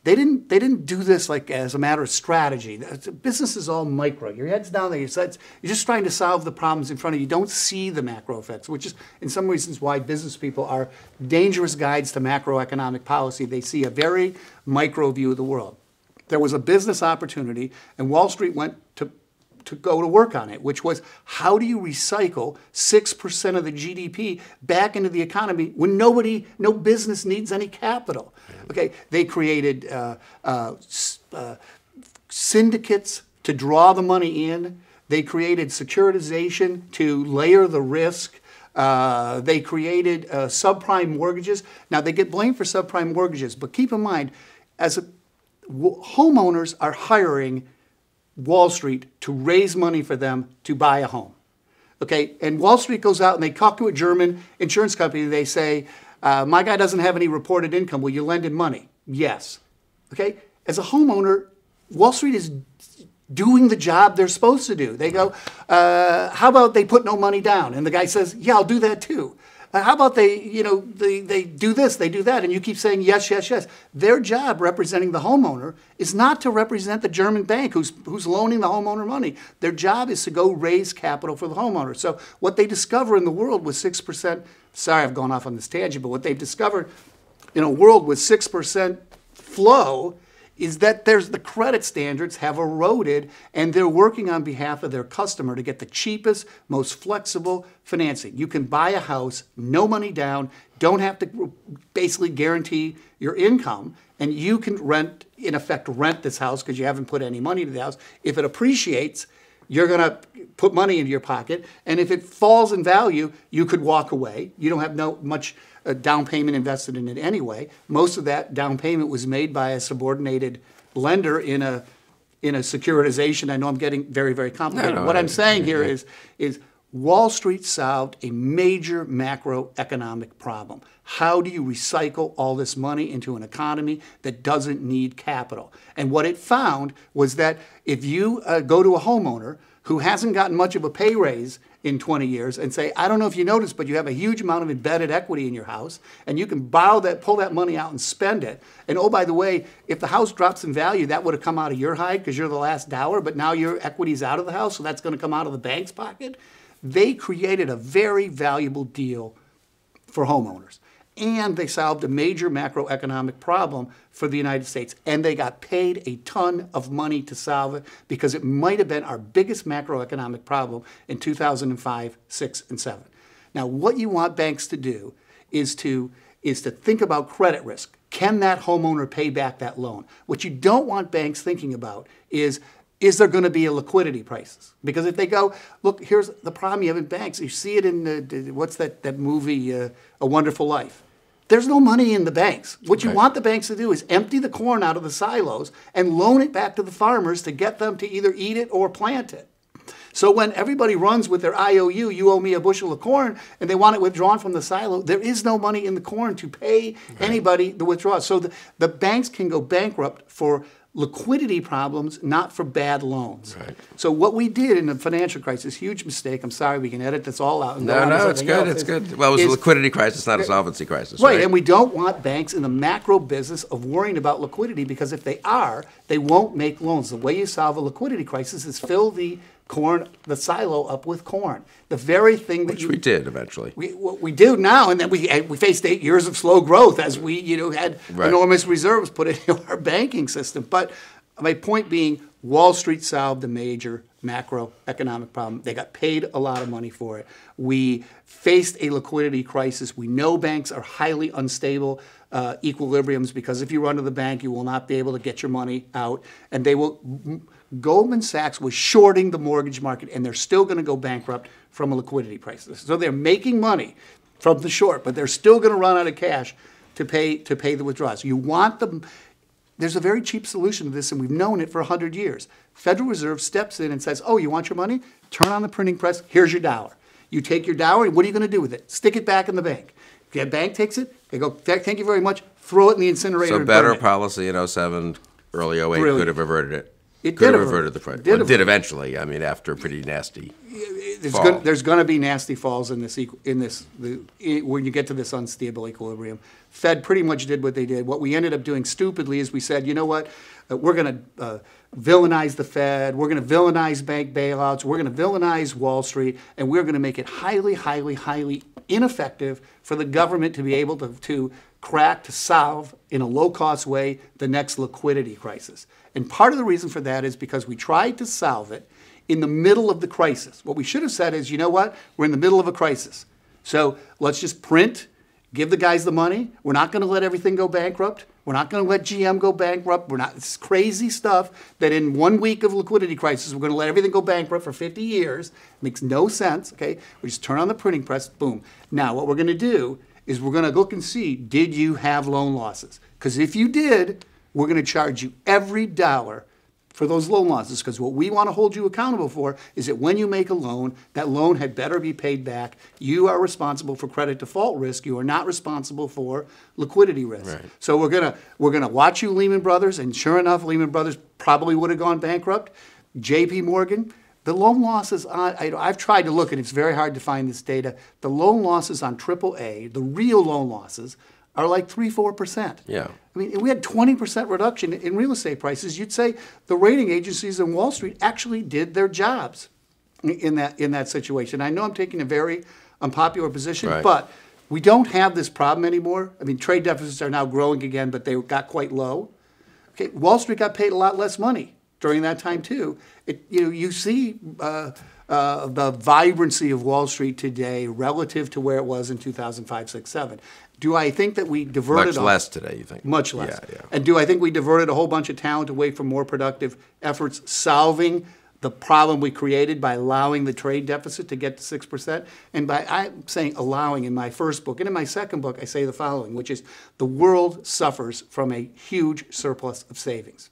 they didn't, they didn't do this like as a matter of strategy. Business is all micro. Your head's down there. You're just trying to solve the problems in front of you. You don't see the macro effects, which is in some reasons why business people are dangerous guides to macroeconomic policy. They see a very micro view of the world. There was a business opportunity, and Wall Street went to to go to work on it, which was how do you recycle 6% of the GDP back into the economy when nobody, no business needs any capital? Okay, they created uh, uh, uh, syndicates to draw the money in. They created securitization to layer the risk. Uh, they created uh, subprime mortgages. Now, they get blamed for subprime mortgages, but keep in mind, as a, w- homeowners are hiring Wall Street to raise money for them to buy a home. Okay, and Wall Street goes out and they talk to a German insurance company. They say, uh, "My guy doesn't have any reported income. Will you lend him money?" Yes. Okay, as a homeowner, Wall Street is doing the job they're supposed to do. They go, uh, "How about they put no money down?" And the guy says, "Yeah, I'll do that too." Uh, how about they, you know, they, they do this, they do that, and you keep saying yes, yes, yes. Their job representing the homeowner is not to represent the German bank who's, who's loaning the homeowner money. Their job is to go raise capital for the homeowner. So what they discover in the world with 6%, sorry I've gone off on this tangent, but what they've discovered in a world with 6% flow is that there's the credit standards have eroded and they're working on behalf of their customer to get the cheapest, most flexible financing. You can buy a house, no money down, don't have to basically guarantee your income, and you can rent, in effect, rent this house because you haven't put any money to the house. If it appreciates, you're going to put money into your pocket, and if it falls in value, you could walk away. You don't have no much uh, down payment invested in it anyway. Most of that down payment was made by a subordinated lender in a in a securitization. I know I'm getting very very complicated. No, no, what I- I'm saying here is is Wall Street solved a major macroeconomic problem. How do you recycle all this money into an economy that doesn't need capital? And what it found was that if you uh, go to a homeowner who hasn't gotten much of a pay raise in 20 years and say, I don't know if you noticed, but you have a huge amount of embedded equity in your house, and you can borrow that, pull that money out and spend it. And oh, by the way, if the house drops in value, that would have come out of your hide because you're the last dollar, but now your equity's out of the house, so that's going to come out of the bank's pocket. They created a very valuable deal for homeowners. And they solved a major macroeconomic problem for the United States. And they got paid a ton of money to solve it because it might have been our biggest macroeconomic problem in 2005, 6, and 7. Now, what you want banks to do is to, is to think about credit risk. Can that homeowner pay back that loan? What you don't want banks thinking about is is there going to be a liquidity crisis? Because if they go, look, here's the problem you have in banks. You see it in the, what's that, that movie, uh, A Wonderful Life. There's no money in the banks. What you want the banks to do is empty the corn out of the silos and loan it back to the farmers to get them to either eat it or plant it. So when everybody runs with their IOU, you owe me a bushel of corn, and they want it withdrawn from the silo, there is no money in the corn to pay anybody the withdrawal. So the, the banks can go bankrupt for liquidity problems, not for bad loans. Right. So what we did in the financial crisis, huge mistake. I'm sorry, we can edit this all out. and No, no, it's good. else, It's is- good. Well, it was a liquidity crisis, not a solvency crisis, Right, right? and we don't want banks in the macro business of worrying about liquidity because if they are, they won't make loans. The way you solve a liquidity crisis is fill the corn, the silo up with corn. The very thing that Which you we did eventually. we, what we do now, and then we we faced eight years of slow growth as we you know had Right. enormous reserves put into [laughs] our banking system. But my point being, Wall Street solved the major macroeconomic problem. They got paid a lot of money for it. We faced a liquidity crisis. We know banks are highly unstable uh, equilibriums because if you run to the bank, you will not be able to get your money out, and they will. Goldman Sachs was shorting the mortgage market, and they're still going to go bankrupt from a liquidity crisis. So they're making money from the short, but they're still going to run out of cash to pay to pay the withdrawals. You want them. There's a very cheap solution to this, and we've known it for 100 years. Federal Reserve steps in and says, "Oh, you want your money? Turn on the printing press. Here's your dollar. You take your dollar, and what are you going to do with it? Stick it back in the bank. The bank takes it, they go, "Thank you very much." Throw it in the incinerator. So better policy in 07, early 08 Brilliant. could have averted it. It could did have averted the price. did Well, it did eventually. I mean, after a pretty nasty. there's fall. going there's going to be nasty falls in this in this the, when you get to this unstable equilibrium. Fed pretty much did what they did. What we ended up doing stupidly is we said, you know what, uh, we're going to uh, villainize the Fed, we're going to villainize bank bailouts, we're going to villainize Wall Street, and we're going to make it highly, highly, highly ineffective for the government to be able to, to crack to solve in a low cost way the next liquidity crisis. And part of the reason for that is because we tried to solve it in the middle of the crisis. What we should have said is, you know what? We're in the middle of a crisis. So let's just print, give the guys the money. We're not going to let everything go bankrupt. We're not going to let GM go bankrupt. We're not, it's crazy stuff that in one week of liquidity crisis, we're going to let everything go bankrupt for 50 years. Makes no sense, okay? We just turn on the printing press, boom. Now, what we're going to do is we're going to look and see, did you have loan losses? Because if you did, we're going to charge you every dollar for those loan losses because what we want to hold you accountable for is that when you make a loan, that loan had better be paid back. You are responsible for credit default risk. You are not responsible for liquidity risk. Right. So we're gonna we're gonna watch you, Lehman Brothers, and sure enough, Lehman Brothers probably would have gone bankrupt. J.P. Morgan. The loan losses on, I, I've tried to look and it's very hard to find this data. The loan losses on AAA, the real loan losses, are like 3 4%. Yeah. I mean, if we had 20% reduction in real estate prices, you'd say the rating agencies in Wall Street actually did their jobs in that, in that situation. I know I'm taking a very unpopular position, Right. but we don't have this problem anymore. I mean, trade deficits are now growing again, but they got quite low. Okay, Wall Street got paid a lot less money during that time too. It, you know, you see uh, uh, the vibrancy of Wall Street today relative to where it was in 2005, 6, 7. Do I think that we diverted Much a- less today, you think? much less. Yeah, yeah. And do I think we diverted a whole bunch of talent away from more productive efforts solving the problem we created by allowing the trade deficit to get to six percent? And by I'm saying allowing in my first book and in my second book, I say the following, which is the world suffers from a huge surplus of savings.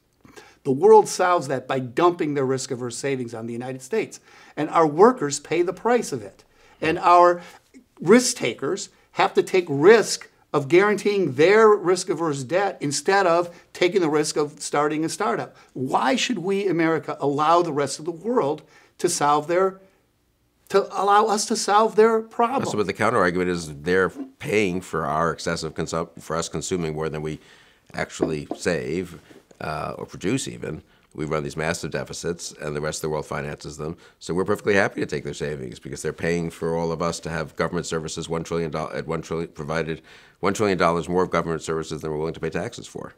The world solves that by dumping their risk averse savings on the United States. And our workers pay the price of it. And our risk takers have to take risk of guaranteeing their risk averse debt instead of taking the risk of starting a startup. Why should we, America, allow the rest of the world to solve their to allow us to solve their problem? So, but the counter argument is they're paying for our excessive consum- for us consuming more than we actually save uh, or produce. Even we run these massive deficits, and the rest of the world finances them. So we're perfectly happy to take their savings because they're paying for all of us to have government services one trillion at one trillion provided one trillion dollars more of government services than we're willing to pay taxes for.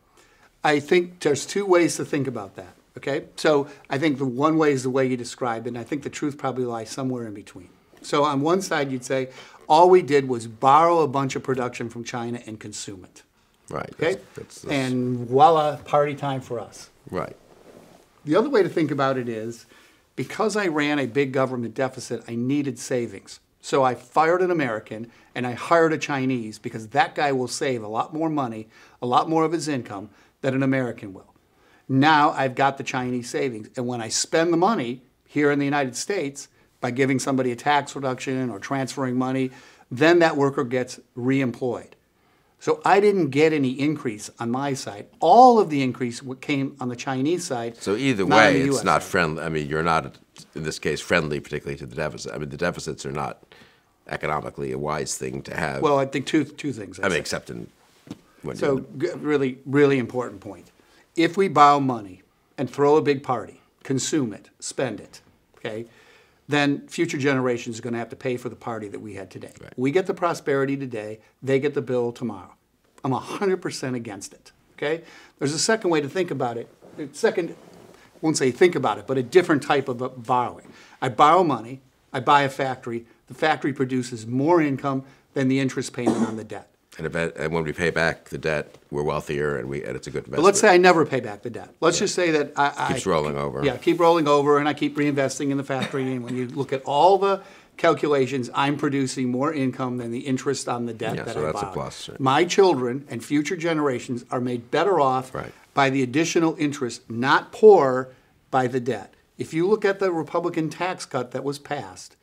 I think there's two ways to think about that. Okay, so I think the one way is the way you described, and I think the truth probably lies somewhere in between. So on one side, you'd say all we did was borrow a bunch of production from China and consume it. Right. Okay, That's, that's, that's, and voila, party time for us. right. The other way to think about it is because I ran a big government deficit, I needed savings. So I fired an American and I hired a Chinese because that guy will save a lot more money, a lot more of his income than an American will. Now I've got the Chinese savings. And when I spend the money here in the United States by giving somebody a tax reduction or transferring money, then that worker gets reemployed. So I didn't get any increase on my side. All of the increase came on the Chinese side. So either way, it's not side. friendly. I mean, you're not in this case friendly, particularly to the deficit. I mean, the deficits are not economically a wise thing to have. Well, I think two two things. I'd I mean, except in so g- really, really important point. If we borrow money and throw a big party, consume it, spend it, okay, then future generations are going to have to pay for the party that we had today. Right. We get the prosperity today; they get the bill tomorrow. I'm 100% against it. Okay. There's a second way to think about it. Second, I won't say think about it, but a different type of borrowing. I borrow money, I buy a factory. The factory produces more income than the interest payment on the debt. And, I bet, and when we pay back the debt, we're wealthier and we and it's a good investment. But let's say I never pay back the debt. Let's just say that I, I Keeps rolling over. Yeah, keep rolling over, and I keep reinvesting in the factory. And when you look at all the calculations, I'm producing more income than the interest on the debt Yeah, that so I that's a plus, sure. My children and future generations are made better off Right. by the additional interest, not poor by the debt. If you look at the Republican tax cut that was passed,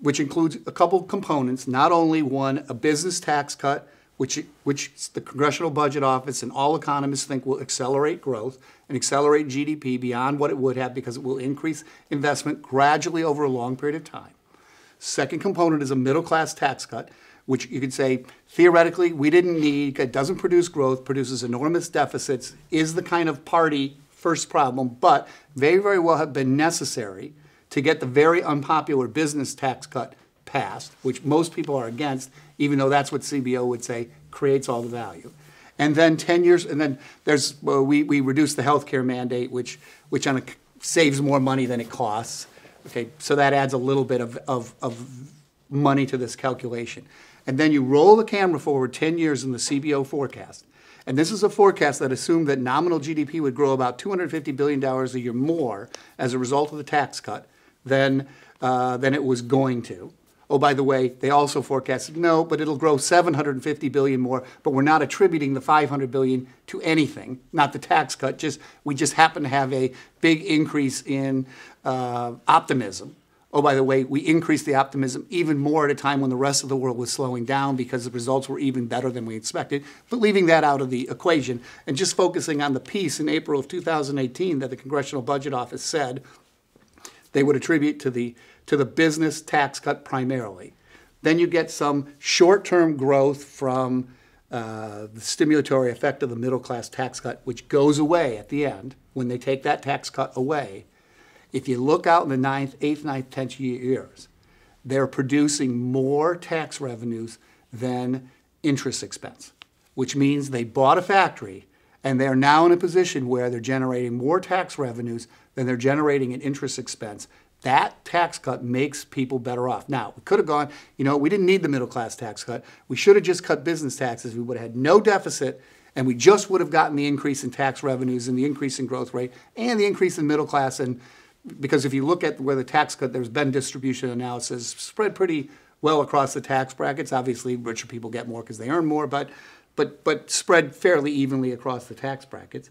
which includes a couple components. Not only one, a business tax cut, which, which the Congressional Budget Office and all economists think will accelerate growth and accelerate GDP beyond what it would have because it will increase investment gradually over a long period of time. Second component is a middle class tax cut, which you could say theoretically we didn't need, it doesn't produce growth, produces enormous deficits, is the kind of party first problem, but very, very well have been necessary to get the very unpopular business tax cut passed, which most people are against, even though that's what CBO would say creates all the value. And then 10 years, and then there's, well, we, we reduced the healthcare mandate, which, which on a, saves more money than it costs. Okay, so that adds a little bit of, of, of money to this calculation. And then you roll the camera forward 10 years in the CBO forecast. And this is a forecast that assumed that nominal GDP would grow about $250 billion a year more as a result of the tax cut than, uh, than it was going to. Oh, by the way, they also forecasted no, but it'll grow 750 billion more. But we're not attributing the 500 billion to anything, not the tax cut. Just we just happen to have a big increase in uh, optimism. Oh, by the way, we increased the optimism even more at a time when the rest of the world was slowing down because the results were even better than we expected. But leaving that out of the equation and just focusing on the piece in April of 2018 that the Congressional Budget Office said they would attribute to the to the business tax cut primarily. Then you get some short-term growth from uh, the stimulatory effect of the middle class tax cut, which goes away at the end when they take that tax cut away. If you look out in the ninth, eighth, ninth, tenth years, they're producing more tax revenues than interest expense, which means they bought a factory And they're now in a position where they're generating more tax revenues than they're generating in interest expense. That tax cut makes people better off. Now, we could have gone, you know, we didn't need the middle class tax cut. We should have just cut business taxes. We would have had no deficit and we just would have gotten the increase in tax revenues and the increase in growth rate and the increase in middle class. And because if you look at where the tax cut, there's been distribution analysis spread pretty well across the tax brackets. Obviously, richer people get more because they earn more, but but but spread fairly evenly across the tax brackets.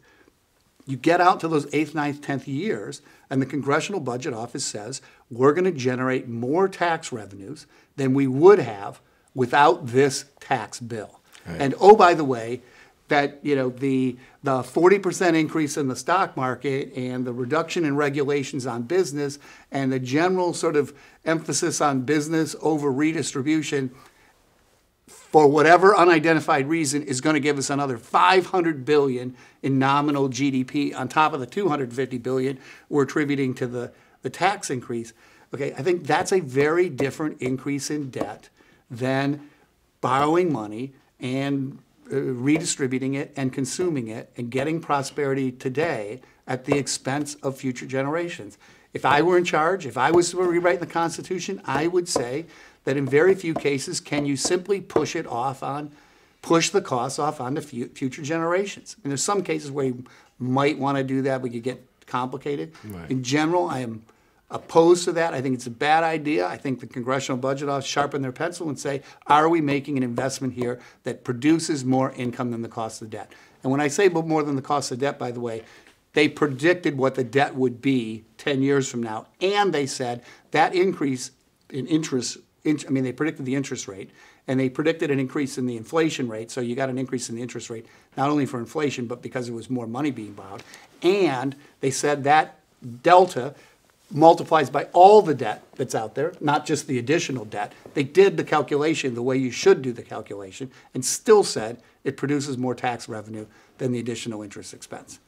You get out to those eighth, ninth, tenth years, and the Congressional Budget Office says we're going to generate more tax revenues than we would have without this tax bill. Right. And oh, by the way, that you know the the 40% increase in the stock market and the reduction in regulations on business and the general sort of emphasis on business over redistribution for whatever unidentified reason is going to give us another 500 billion in nominal GDP on top of the 250 billion we're attributing to the, the tax increase. Okay, I think that's a very different increase in debt than borrowing money and uh, redistributing it and consuming it and getting prosperity today at the expense of future generations. If I were in charge, if I was rewriting the Constitution, I would say that in very few cases can you simply push it off on, push the costs off onto fu- future generations. And there's some cases where you might want to do that, but you get complicated. Right. In general, I am opposed to that. I think it's a bad idea. I think the Congressional Budget Office sharpen their pencil and say, are we making an investment here that produces more income than the cost of the debt? And when I say more than the cost of debt, by the way, they predicted what the debt would be 10 years from now. And they said that increase in interest, I mean, they predicted the interest rate and they predicted an increase in the inflation rate. So you got an increase in the interest rate, not only for inflation, but because there was more money being borrowed. And they said that delta multiplies by all the debt that's out there, not just the additional debt. They did the calculation the way you should do the calculation and still said it produces more tax revenue than the additional interest expense.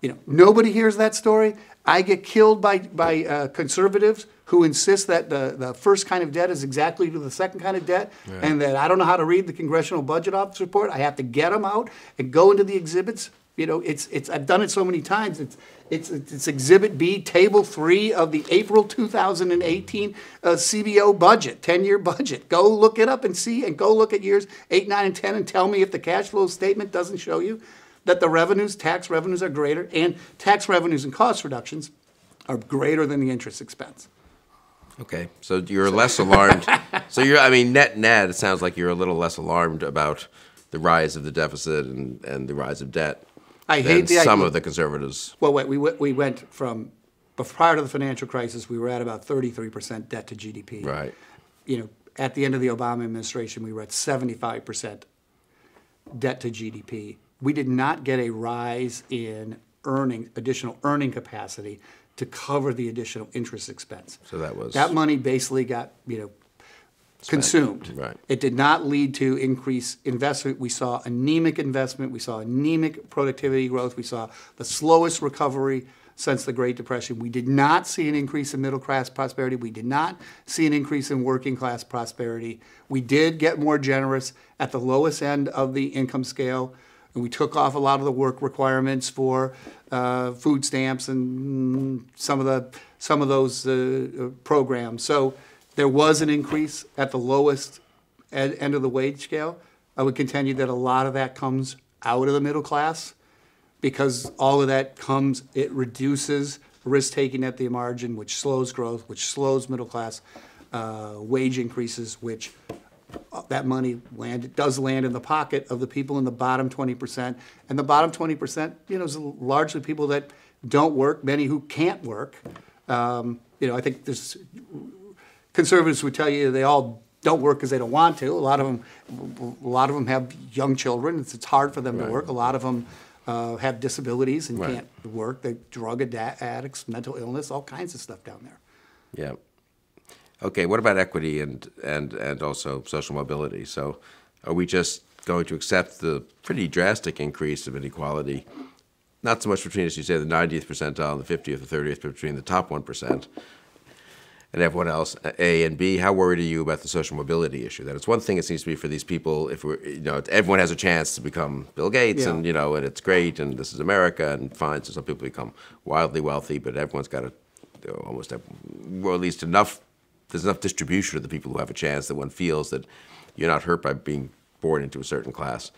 You know, nobody hears that story. I get killed by, by uh, conservatives who insist that the, the first kind of debt is exactly to the second kind of debt, and that I don't know how to read the Congressional Budget Office report. I have to get them out and go into the exhibits. You know, it's, it's, I've done it so many times. It's, it's, it's Exhibit B, Table 3 of the April 2018 uh, CBO budget, 10-year budget. Go look it up and see, and go look at years 8, 9, and 10 and tell me if the cash flow statement doesn't show you that the revenues, tax revenues are greater, and tax revenues and cost reductions are greater than the interest expense. Okay, so you're less [laughs] alarmed. so you're, I mean, net net, it sounds like you're a little less alarmed about the rise of the deficit and, and the rise of debt. I than hate the some idea- of the conservatives. Well, wait, we, went- we went from, but prior to the financial crisis, we were at about 33% debt to GDP. Right. You know, at the end of the Obama administration, we were at 75% debt to GDP. We did not get a rise in earning, additional earning capacity to cover the additional interest expense. So that was- That money basically got, you know, consumed. Right. It did not lead to increased investment. We saw anemic investment. We saw anemic productivity growth. We saw the slowest recovery since the Great Depression. We did not see an increase in middle class prosperity. We did not see an increase in working class prosperity. We did get more generous at the lowest end of the income scale. And we took off a lot of the work requirements for uh, food stamps and some of the some of those uh, uh, programs. So there was an increase at the lowest ed- end of the wage scale. I would contend that a lot of that comes out of the middle class because all of that comes, it reduces risk taking at the margin, which slows growth, which slows middle class uh, wage increases, which that money land, it does land in the pocket of the people in the bottom twenty percent. And the bottom twenty percent, you know, is largely people that don't work, many who can't work. Um, You know, I think there's, conservatives would tell you they all don't work because they don't want to. A lot of them, a lot of them have young children. It's, it's hard for them to work. A lot of them uh, have disabilities and Right. can't work. They drug addicts, mental illness, all kinds of stuff down there. Yeah. Okay, what about equity and, and, and also social mobility? So are we just going to accept the pretty drastic increase of inequality? Not so much between, as you say, the 90th percentile and the 50th or 30th, but between the top 1%. and everyone else, A and B, how worried are you about the social mobility issue? That it's one thing it seems to be for these people, if we're, you know, everyone has a chance to become Bill Gates, Yeah. and you know, and it's great, and this is America, and fine. So some people become wildly wealthy, but everyone's got to you know, almost have, well, at least enough. There's enough distribution of the people who have a chance that one feels that you're not hurt by being born into a certain class.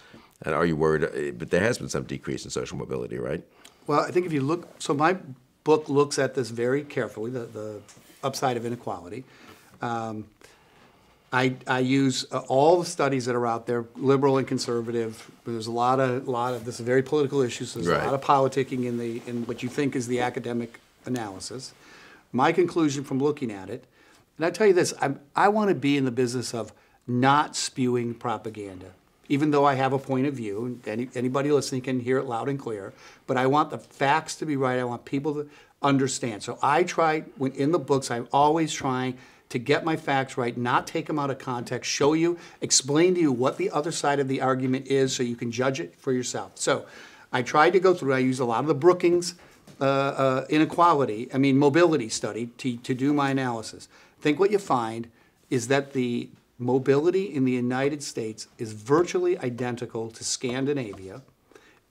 And are you worried? uh, But there has been some decrease in social mobility, right? Well, I think if you look, so my book looks at this very carefully, the, the upside of inequality. Um, I, I use uh, all the studies that are out there, liberal and conservative. There's a lot of, lot of, this is a very political issue, so there's a lot of politicking in the, in what you think is the academic analysis. My conclusion from looking at it, and I tell you this, I'm, I want to be in the business of not spewing propaganda, even though I have a point of view, and any, anybody listening can hear it loud and clear. But I want the facts to be right. I want people to understand. So I try, when in the books, I'm always trying to get my facts right, not take them out of context, show you, explain to you what the other side of the argument is so you can judge it for yourself. So I tried to go through, I used a lot of the Brookings uh, uh, inequality, I mean, mobility study to, to do my analysis. Think what you find is that the mobility in the United States is virtually identical to Scandinavia,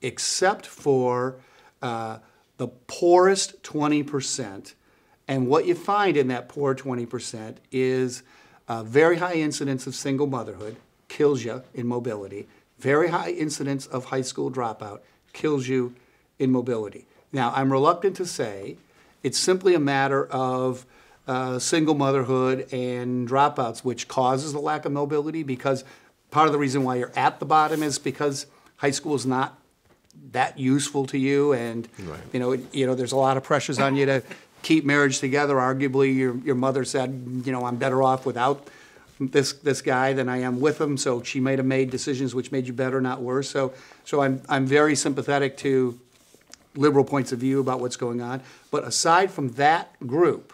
except for uh, the poorest 20%. And what you find in that poor 20% is uh, very high incidence of single motherhood, kills you in mobility, very high incidence of high school dropout, kills you in mobility. Now, I'm reluctant to say it's simply a matter of uh, single motherhood and dropouts, which causes the lack of mobility because part of the reason why you're at the bottom is because high school is not that useful to you and you know it- you know there's a lot of pressures on you to keep marriage together. Arguably your your mother said you know I'm better off without this this guy than I am with him. So she might have made decisions which made you better not worse. So so I'm I'm very sympathetic to liberal points of view about what's going on. But aside from that group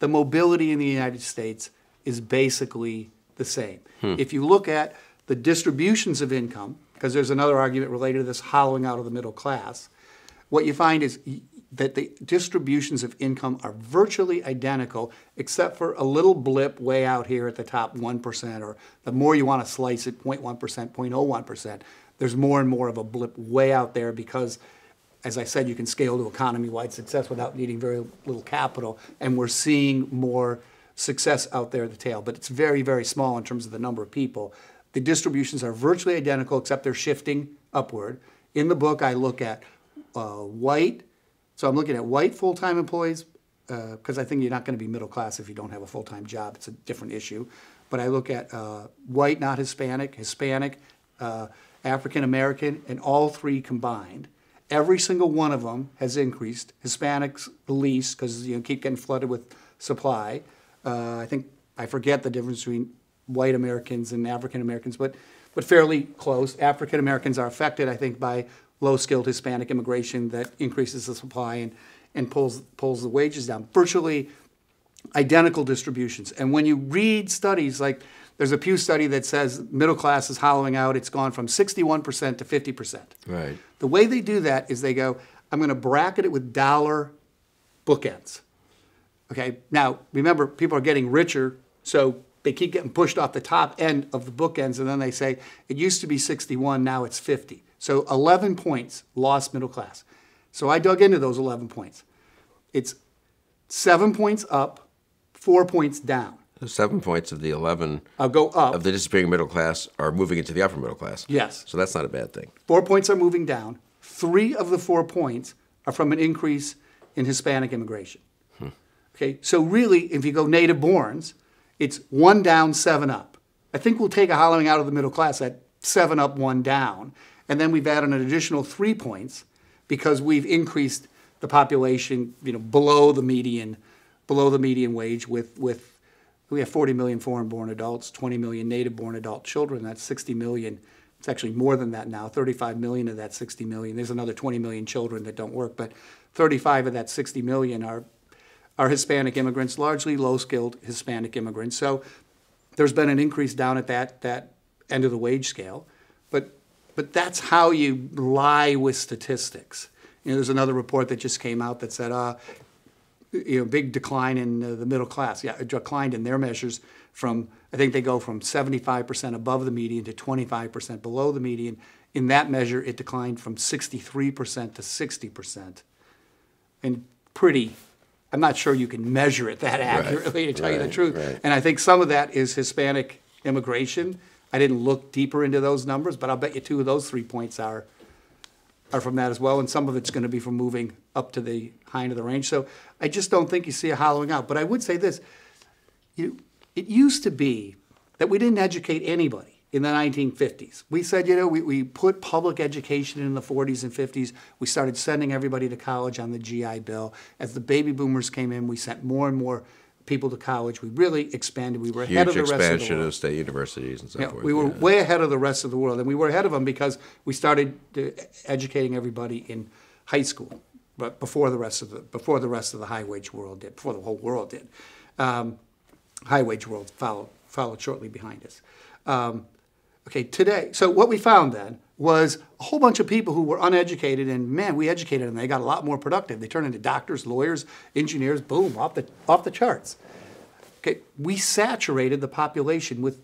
the mobility in the United States is basically the same. Hmm. If you look at the distributions of income, because there's another argument related to this hollowing out of the middle class, what you find is that the distributions of income are virtually identical, except for a little blip way out here at the top 1%, or the more you want to slice it, 0.1%, 0.01%. There's more and more of a blip way out there because as I said, you can scale to economy-wide success without needing very little capital, and we're seeing more success out there at the tail. But it's very, very small in terms of the number of people. The distributions are virtually identical, except they're shifting upward. In the book, I look at uh, white, so I'm looking at white full-time employees, because I think you're not going to be middle class if you don't have a full-time job. It's a different issue. But I look at uh, white, not Hispanic, Hispanic, uh, African American, and all three combined. Every single one of them has increased. Hispanics the least because you know, keep getting flooded with supply. Uh, I think I forget the difference between white Americans and African Americans, but but fairly close. African Americans are affected, I think, by low-skilled Hispanic immigration that increases the supply and and pulls pulls the wages down. Virtually identical distributions. And when you read studies like there's a Pew study that says middle class is hollowing out, it's gone from 61% to 50%. Right. The way they do that is they go, I'm going to bracket it with dollar bookends. Okay, now remember, people are getting richer, so they keep getting pushed off the top end of the bookends, and then they say, it used to be 61, now it's 50. So 11 points lost middle class. So I dug into those 11 points. It's seven points up, four points down. So seven points of the 11 I'll go up. of the disappearing middle class are moving into the upper middle class. Yes. So that's not a bad thing. Four points are moving down. Three of the four points are from an increase in Hispanic immigration. Hmm. Okay, so really, if you go native borns, it's one down, seven up. I think we'll take a hollowing out of the middle class at seven up, one down. And then we've added an additional three points because we've increased the population, you know, below the median, below the median wage with, with we have 40 million foreign-born adults, 20 million native-born adult children. That's 60 million. It's actually more than that now. 35 million of that 60 million. There's another 20 million children that don't work, but 35 of that 60 million are are Hispanic immigrants, largely low-skilled Hispanic immigrants. So there's been an increase down at that that end of the wage scale, but but that's how you lie with statistics. You know, there's another report that just came out that said, uh, you know, big decline in uh, the middle class. Yeah, declined in their measures from, I think they go from 75% above the median to 25% below the median. In that measure, it declined from 63% to 60%. And pretty, I'm not sure you can measure it that accurately, to tell you the truth. right. And I think some of that is Hispanic immigration. I didn't look deeper into those numbers, but I'll bet you two of those three points are are from that as well, and some of it's going to be from moving up to the high end of the range. So I just don't think you see a hollowing out. But I would say this: you, it used to be that we didn't educate anybody in the 1950s. We said, you know, we, we put public education in the 40s and 50s. We started sending everybody to college on the GI Bill. As the baby boomers came in, we sent more and more people to college. We really expanded. We were ahead Huge of the rest of the world. expansion of state universities and so Yeah, forth. we were yeah. way ahead of the rest of the world, and we were ahead of them because we started uh, educating everybody in high school, but before the rest of the before the rest of the high wage world did, before the whole world did. Um, high wage world followed followed shortly behind us. Um, okay, today, so what we found then was a whole bunch of people who were uneducated, and man, we educated them. They got a lot more productive. They turned into doctors, lawyers, engineers. Boom, off the off the charts. Okay, we saturated the population with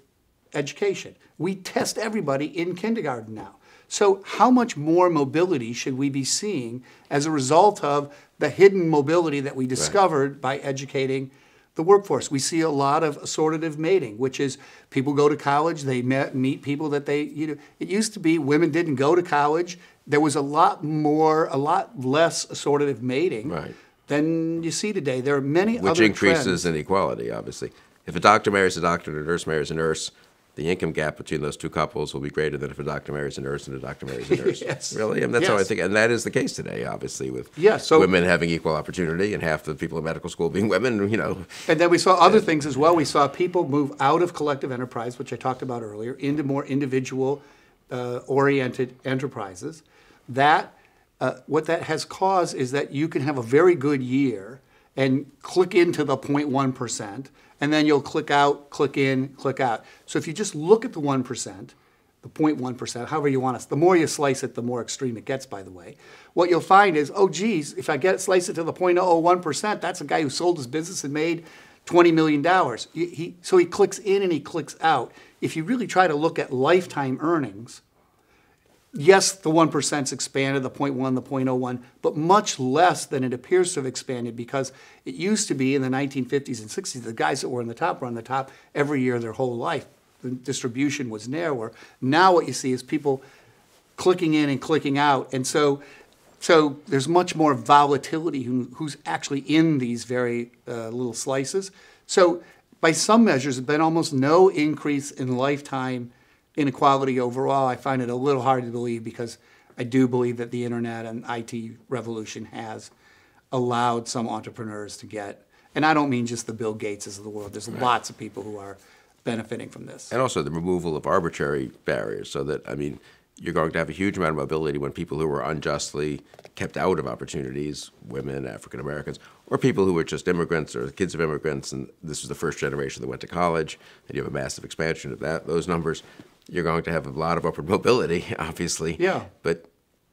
education. We test everybody in kindergarten now. So, how much more mobility should we be seeing as a result of the hidden mobility that we discovered by educating the workforce? We see a lot of assortative mating, which is people go to college, they met, meet people that they, you know, it used to be women didn't go to college. There was a lot more, a lot less assortative mating Right. than you see today. There are many Which increases trends. inequality, obviously. If a doctor marries a doctor and a nurse marries a nurse, the income gap between those two couples will be greater than if a doctor marries a nurse and a doctor marries a [laughs] nurse. Yes. Really? Mean, that's how I think, and that is the case today, obviously, with so- women having equal opportunity and half the people in medical school being women, you know. And then we saw other things as well. We saw people move out of collective enterprise, which I talked about earlier, into more individual uh, oriented enterprises. That uh, what that has caused is that you can have a very good year and click into the 0.1 percent, and then you'll click out, click in, click out. So if you just look at the one percent, the 0.1 percent, however you want us, the more you slice it, the more extreme it gets. By the way, what you'll find is, oh geez, if I get slice it to the 0.001 percent, that's a guy who sold his business and made 20 million dollars. He, he, so he clicks in and he clicks out. If you really try to look at lifetime earnings, yes, the 1%'s expanded, the 0.1, the 0.01, but much less than it appears to have expanded because it used to be in the 1950s and 60s, the guys that were on the top were on the top every year their whole life. The distribution was narrower. Now what you see is people clicking in and clicking out. And so, so there's much more volatility who, who's actually in these very uh, little slices. So by some measures, there's been almost no increase in lifetime inequality overall. I find it a little hard to believe because I do believe that the internet and IT revolution has allowed some entrepreneurs to get, and I don't mean just the Bill Gateses of the world. There's lots of people who are benefiting from this. And also the removal of arbitrary barriers so that, I mean, you're going to have a huge amount of mobility when people who were unjustly kept out of opportunities, women, African Americans, or people who were just immigrants or kids of immigrants, and this was the first generation that went to college, and you have a massive expansion of that, those numbers, you're going to have a lot of upward mobility, [laughs] obviously. Yeah. But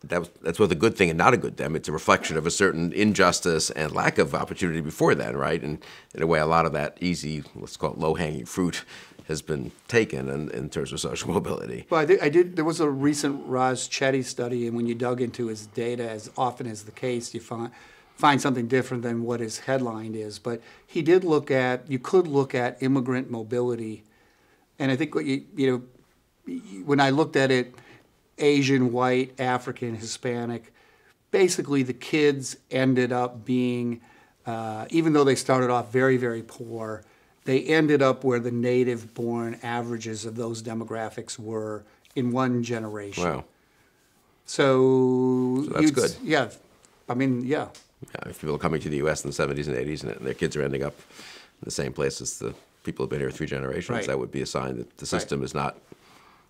that was, that's both a good thing and not a good thing. It's a reflection of a certain injustice and lack of opportunity before then, right? And in a way, a lot of that easy, let's call it low hanging fruit, has been taken in, in terms of social [laughs] mobility. Well, I did, I did. There was a recent Raj Chetty study, and when you dug into his data, as often is the case, you find find something different than what his headline is. But he did look at. You could look at immigrant mobility, and I think what you you know, when I looked at it, Asian, white, African, Hispanic, basically the kids ended up being, uh, even though they started off very very poor they ended up where the native born averages of those demographics were in one generation. Wow. So, So that's good. Yeah. I mean, yeah. Yeah, if people are coming to the U.S. in the 70s and 80s and their kids are ending up in the same place as the people who've been here three generations, Right. that would be a sign that the system is not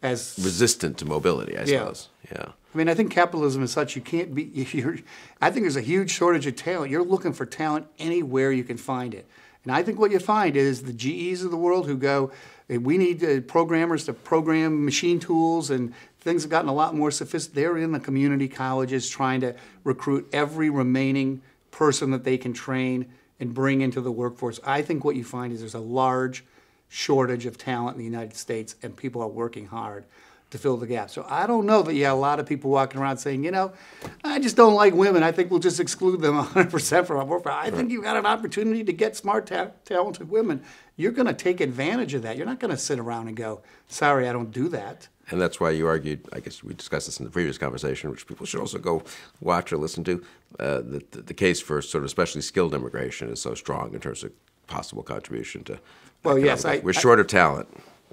As resistant to mobility, I suppose. Yeah. I mean, I think capitalism is such you can't be. [laughs] You're, I think there's a huge shortage of talent. You're looking for talent anywhere you can find it, and I think what you find is the GEs of the world who go, "Hey, we need uh, programmers to program machine tools, and things have gotten a lot more sophisticated. They're in the community colleges trying to recruit every remaining person that they can train and bring into the workforce, I think what you find is there's a large shortage of talent in the United States, and people are working hard to fill the gap. So I don't know that you have a lot of people walking around saying, you know, I just don't like women. I think we'll just exclude them [laughs] 100% from our workforce. I think you've got an opportunity to get smart, ta- talented women. You're going to take advantage of that. You're not going to sit around and go, sorry, I don't do that. And that's why you argued, I guess we discussed this in the previous conversation, which people should also go watch or listen to, uh, that the, the case for sort of especially skilled immigration is so strong in terms of possible contribution to. Well, yes, I- We're short of talent.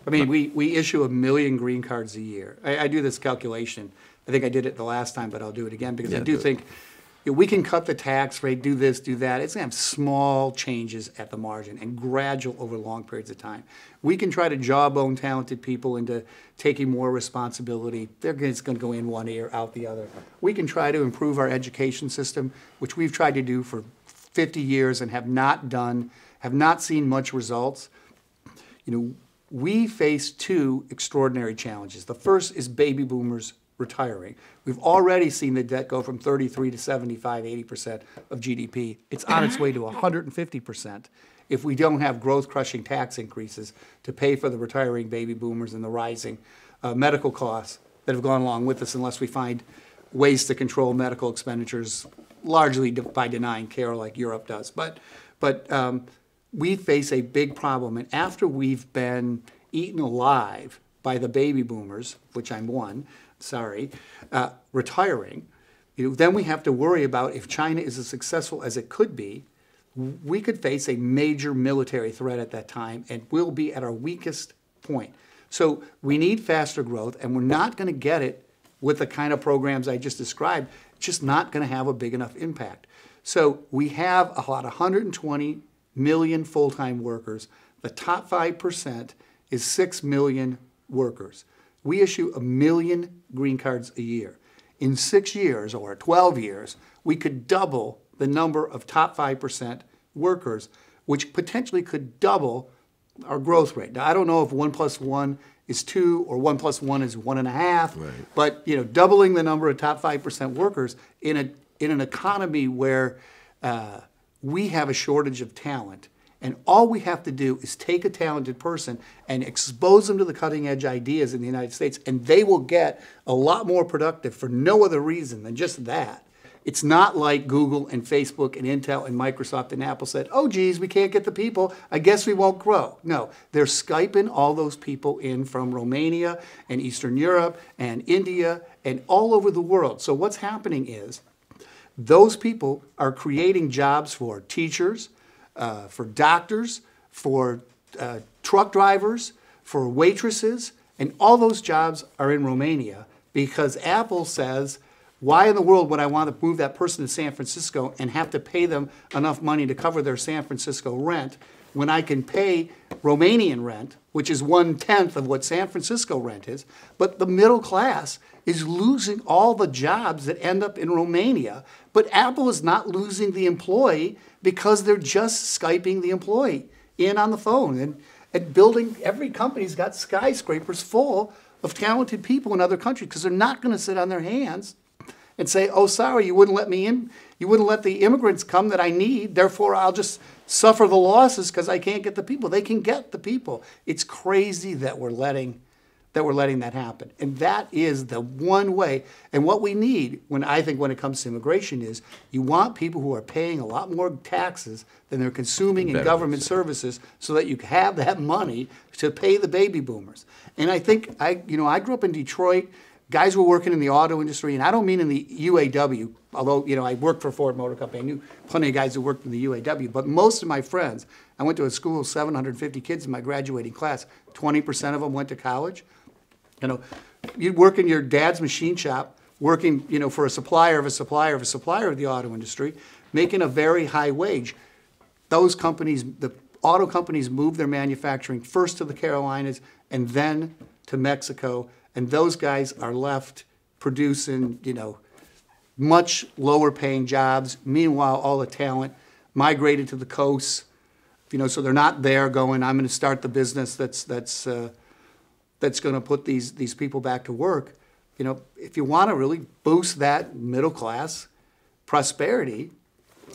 I mean, we, we issue a million green cards a year. I, I do this calculation. I think I did it the last time, but I'll do it again because I Yeah, do do it. think you know, we can cut the tax rate, do this, do that. It's gonna have small changes at the margin and gradual over long periods of time. We can try to jawbone talented people into taking more responsibility. They're gonna- it's gonna go in one ear, out the other. We can try to improve our education system, which we've tried to do for fifty years and have not done, have not seen much results you know, we face two extraordinary challenges. The first is baby boomers retiring. We've already seen the debt go from 33 to 75, 80% of GDP. It's on its way to 150% if we don't have growth crushing tax increases to pay for the retiring baby boomers and the rising uh, medical costs that have gone along with this unless we find ways to control medical expenditures largely by denying care like Europe does. But, but um, we face a big problem. And after we've been eaten alive by the baby boomers, which I'm one, sorry, uh, retiring, you know, then we have to worry about if China is as successful as it could be, we could face a major military threat at that time and we'll be at our weakest point. So we need faster growth, and we're not going to get it with the kind of programs I just described. It's just not going to have a big enough impact. So we have about 120 million full-time workers. The top 5% is 6 million workers. We issue a million green cards a year. In six years or 12 years, we could double the number of top 5% workers, which potentially could double our growth rate. Now, I don't know if one plus one is two or one plus one is one and a half, right. but you know, doubling the number of top 5% workers in, a, in an economy where uh, we have a shortage of talent. And all we have to do is take a talented person and expose them to the cutting edge ideas in the United States, and they will get a lot more productive for no other reason than just that. It's not like Google and Facebook and Intel and Microsoft and Apple said, oh, geez, we can't get the people. I guess we won't grow. No, they're Skyping all those people in from Romania and Eastern Europe and India and all over the world. So what's happening is those people are creating jobs for teachers, uh, for doctors, for uh, truck drivers, for waitresses, and all those jobs are in Romania because Apple says, why in the world would I want to move that person to San Francisco and have to pay them enough money to cover their San Francisco rent when I can pay Romanian rent, which is one tenth of what San Francisco rent is, but the middle class is losing all the jobs that end up in Romania, but Apple is not losing the employee because they're just Skyping the employee in on the phone and, and building, every company's got skyscrapers full of talented people in other countries because they're not going to sit on their hands and say, "Oh, sorry, you wouldn't let me in. You wouldn't let the immigrants come that I need. Therefore, I'll just suffer the losses because I can't get the people." They can get the people. It's crazy that we're letting that we're letting that happen, and that is the one way. And what we need, when I think when it comes to immigration, is you want people who are paying a lot more taxes than they're consuming in government services, so that you have that money to pay the baby boomers. And I think I, you know, I grew up in Detroit guys were working in the auto industry, and I don't mean in the UAW, although you know I worked for Ford Motor Company. I knew plenty of guys who worked in the UAW, but most of my friends, I went to a school of 750 kids in my graduating class. 20% of them went to college. You know, you'd work in your dad's machine shop, working you know for a supplier of a supplier of a supplier of the auto industry, making a very high wage. Those companies, the auto companies, move their manufacturing first to the Carolinas and then to Mexico, and those guys are left producing, you know, much lower paying jobs. Meanwhile, all the talent migrated to the coasts, you know, so they're not there going, I'm going to start the business that's, that's, uh, that's going to put these, these people back to work. You know, if you want to really boost that middle class prosperity,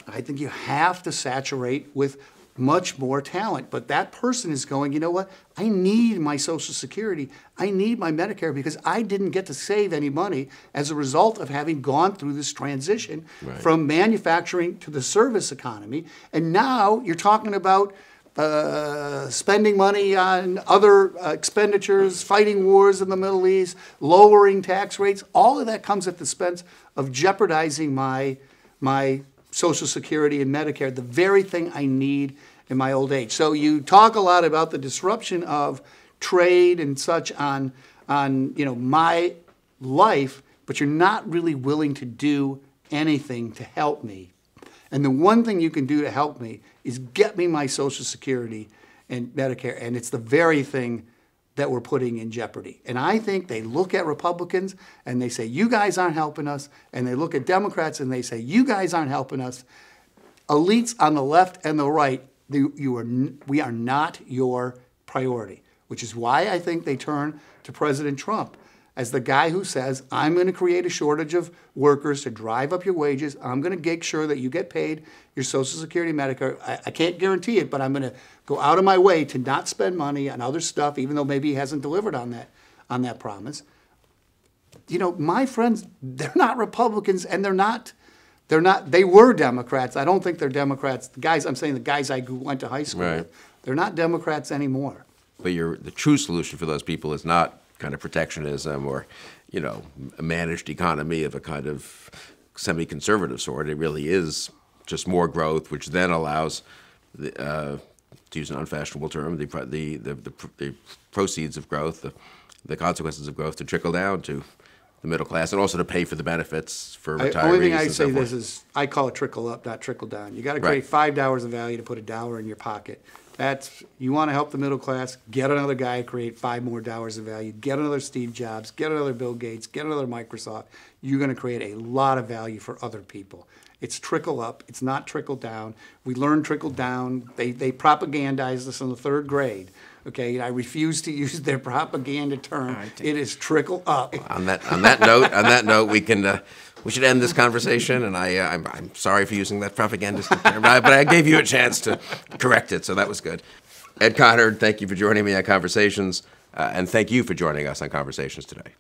I think you have to saturate with much more talent. But that person is going, you know what? I need my Social Security. I need my Medicare because I didn't get to save any money as a result of having gone through this transition Right. from manufacturing to the service economy. And now you're talking about uh, spending money on other uh, expenditures, fighting wars in the Middle East, lowering tax rates. All of that comes at the expense of jeopardizing my my Social Security and Medicare, the very thing I need in my old age. So you talk a lot about the disruption of trade and such on on you know my life, but you're not really willing to do anything to help me. And the one thing you can do to help me is get me my Social Security and Medicare, and it's the very thing that we're putting in jeopardy. And I think they look at Republicans and they say, You guys aren't helping us. And they look at Democrats and they say, You guys aren't helping us. Elites on the left and the right, you you are, we are not your priority, which is why I think they turn to President Trump as the guy who says, I'm going to create a shortage of workers to drive up your wages. I'm going to make sure that you get paid your Social Security, Medicare. I, I can't guarantee it, but I'm going to go out of my way to not spend money on other stuff, even though maybe he hasn't delivered on that, on that promise. You know, my friends, they're not Republicans and they're not. They're not. They were Democrats. I don't think they're Democrats. The guys, I'm saying the guys I went to high school Right. with, they're not Democrats anymore. But your the true solution for those people is not kind of protectionism or, you know, a managed economy of a kind of semi-conservative sort. It really is just more growth, which then allows, the, uh, to use an unfashionable term, the the the, the, the proceeds of growth, the, the consequences of growth, to trickle down to the middle class, and also to pay for the benefits for I, retirees. only thing I and so say this is I call it trickle up, not trickle down. You got to Right. create five dollars of value to put a dollar in your pocket. That's you want to help the middle class. Get another guy, create five more dollars of value. Get another Steve Jobs. Get another Bill Gates. Get another Microsoft. You're going to create a lot of value for other people. It's trickle up. It's not trickle down. We learn trickle down. They they propagandized this in the third grade. Okay, I refuse to [laughs] use their propaganda term. It is trickle up. on that on that note, on that note, we can uh, we should end this conversation. And I uh, I'm, I'm sorry for using that propagandistic term, but I, but I gave you a chance to correct it, so that was good. Ed Conard, thank you for joining me on Conversations, uh, and thank you for joining us on Conversations today.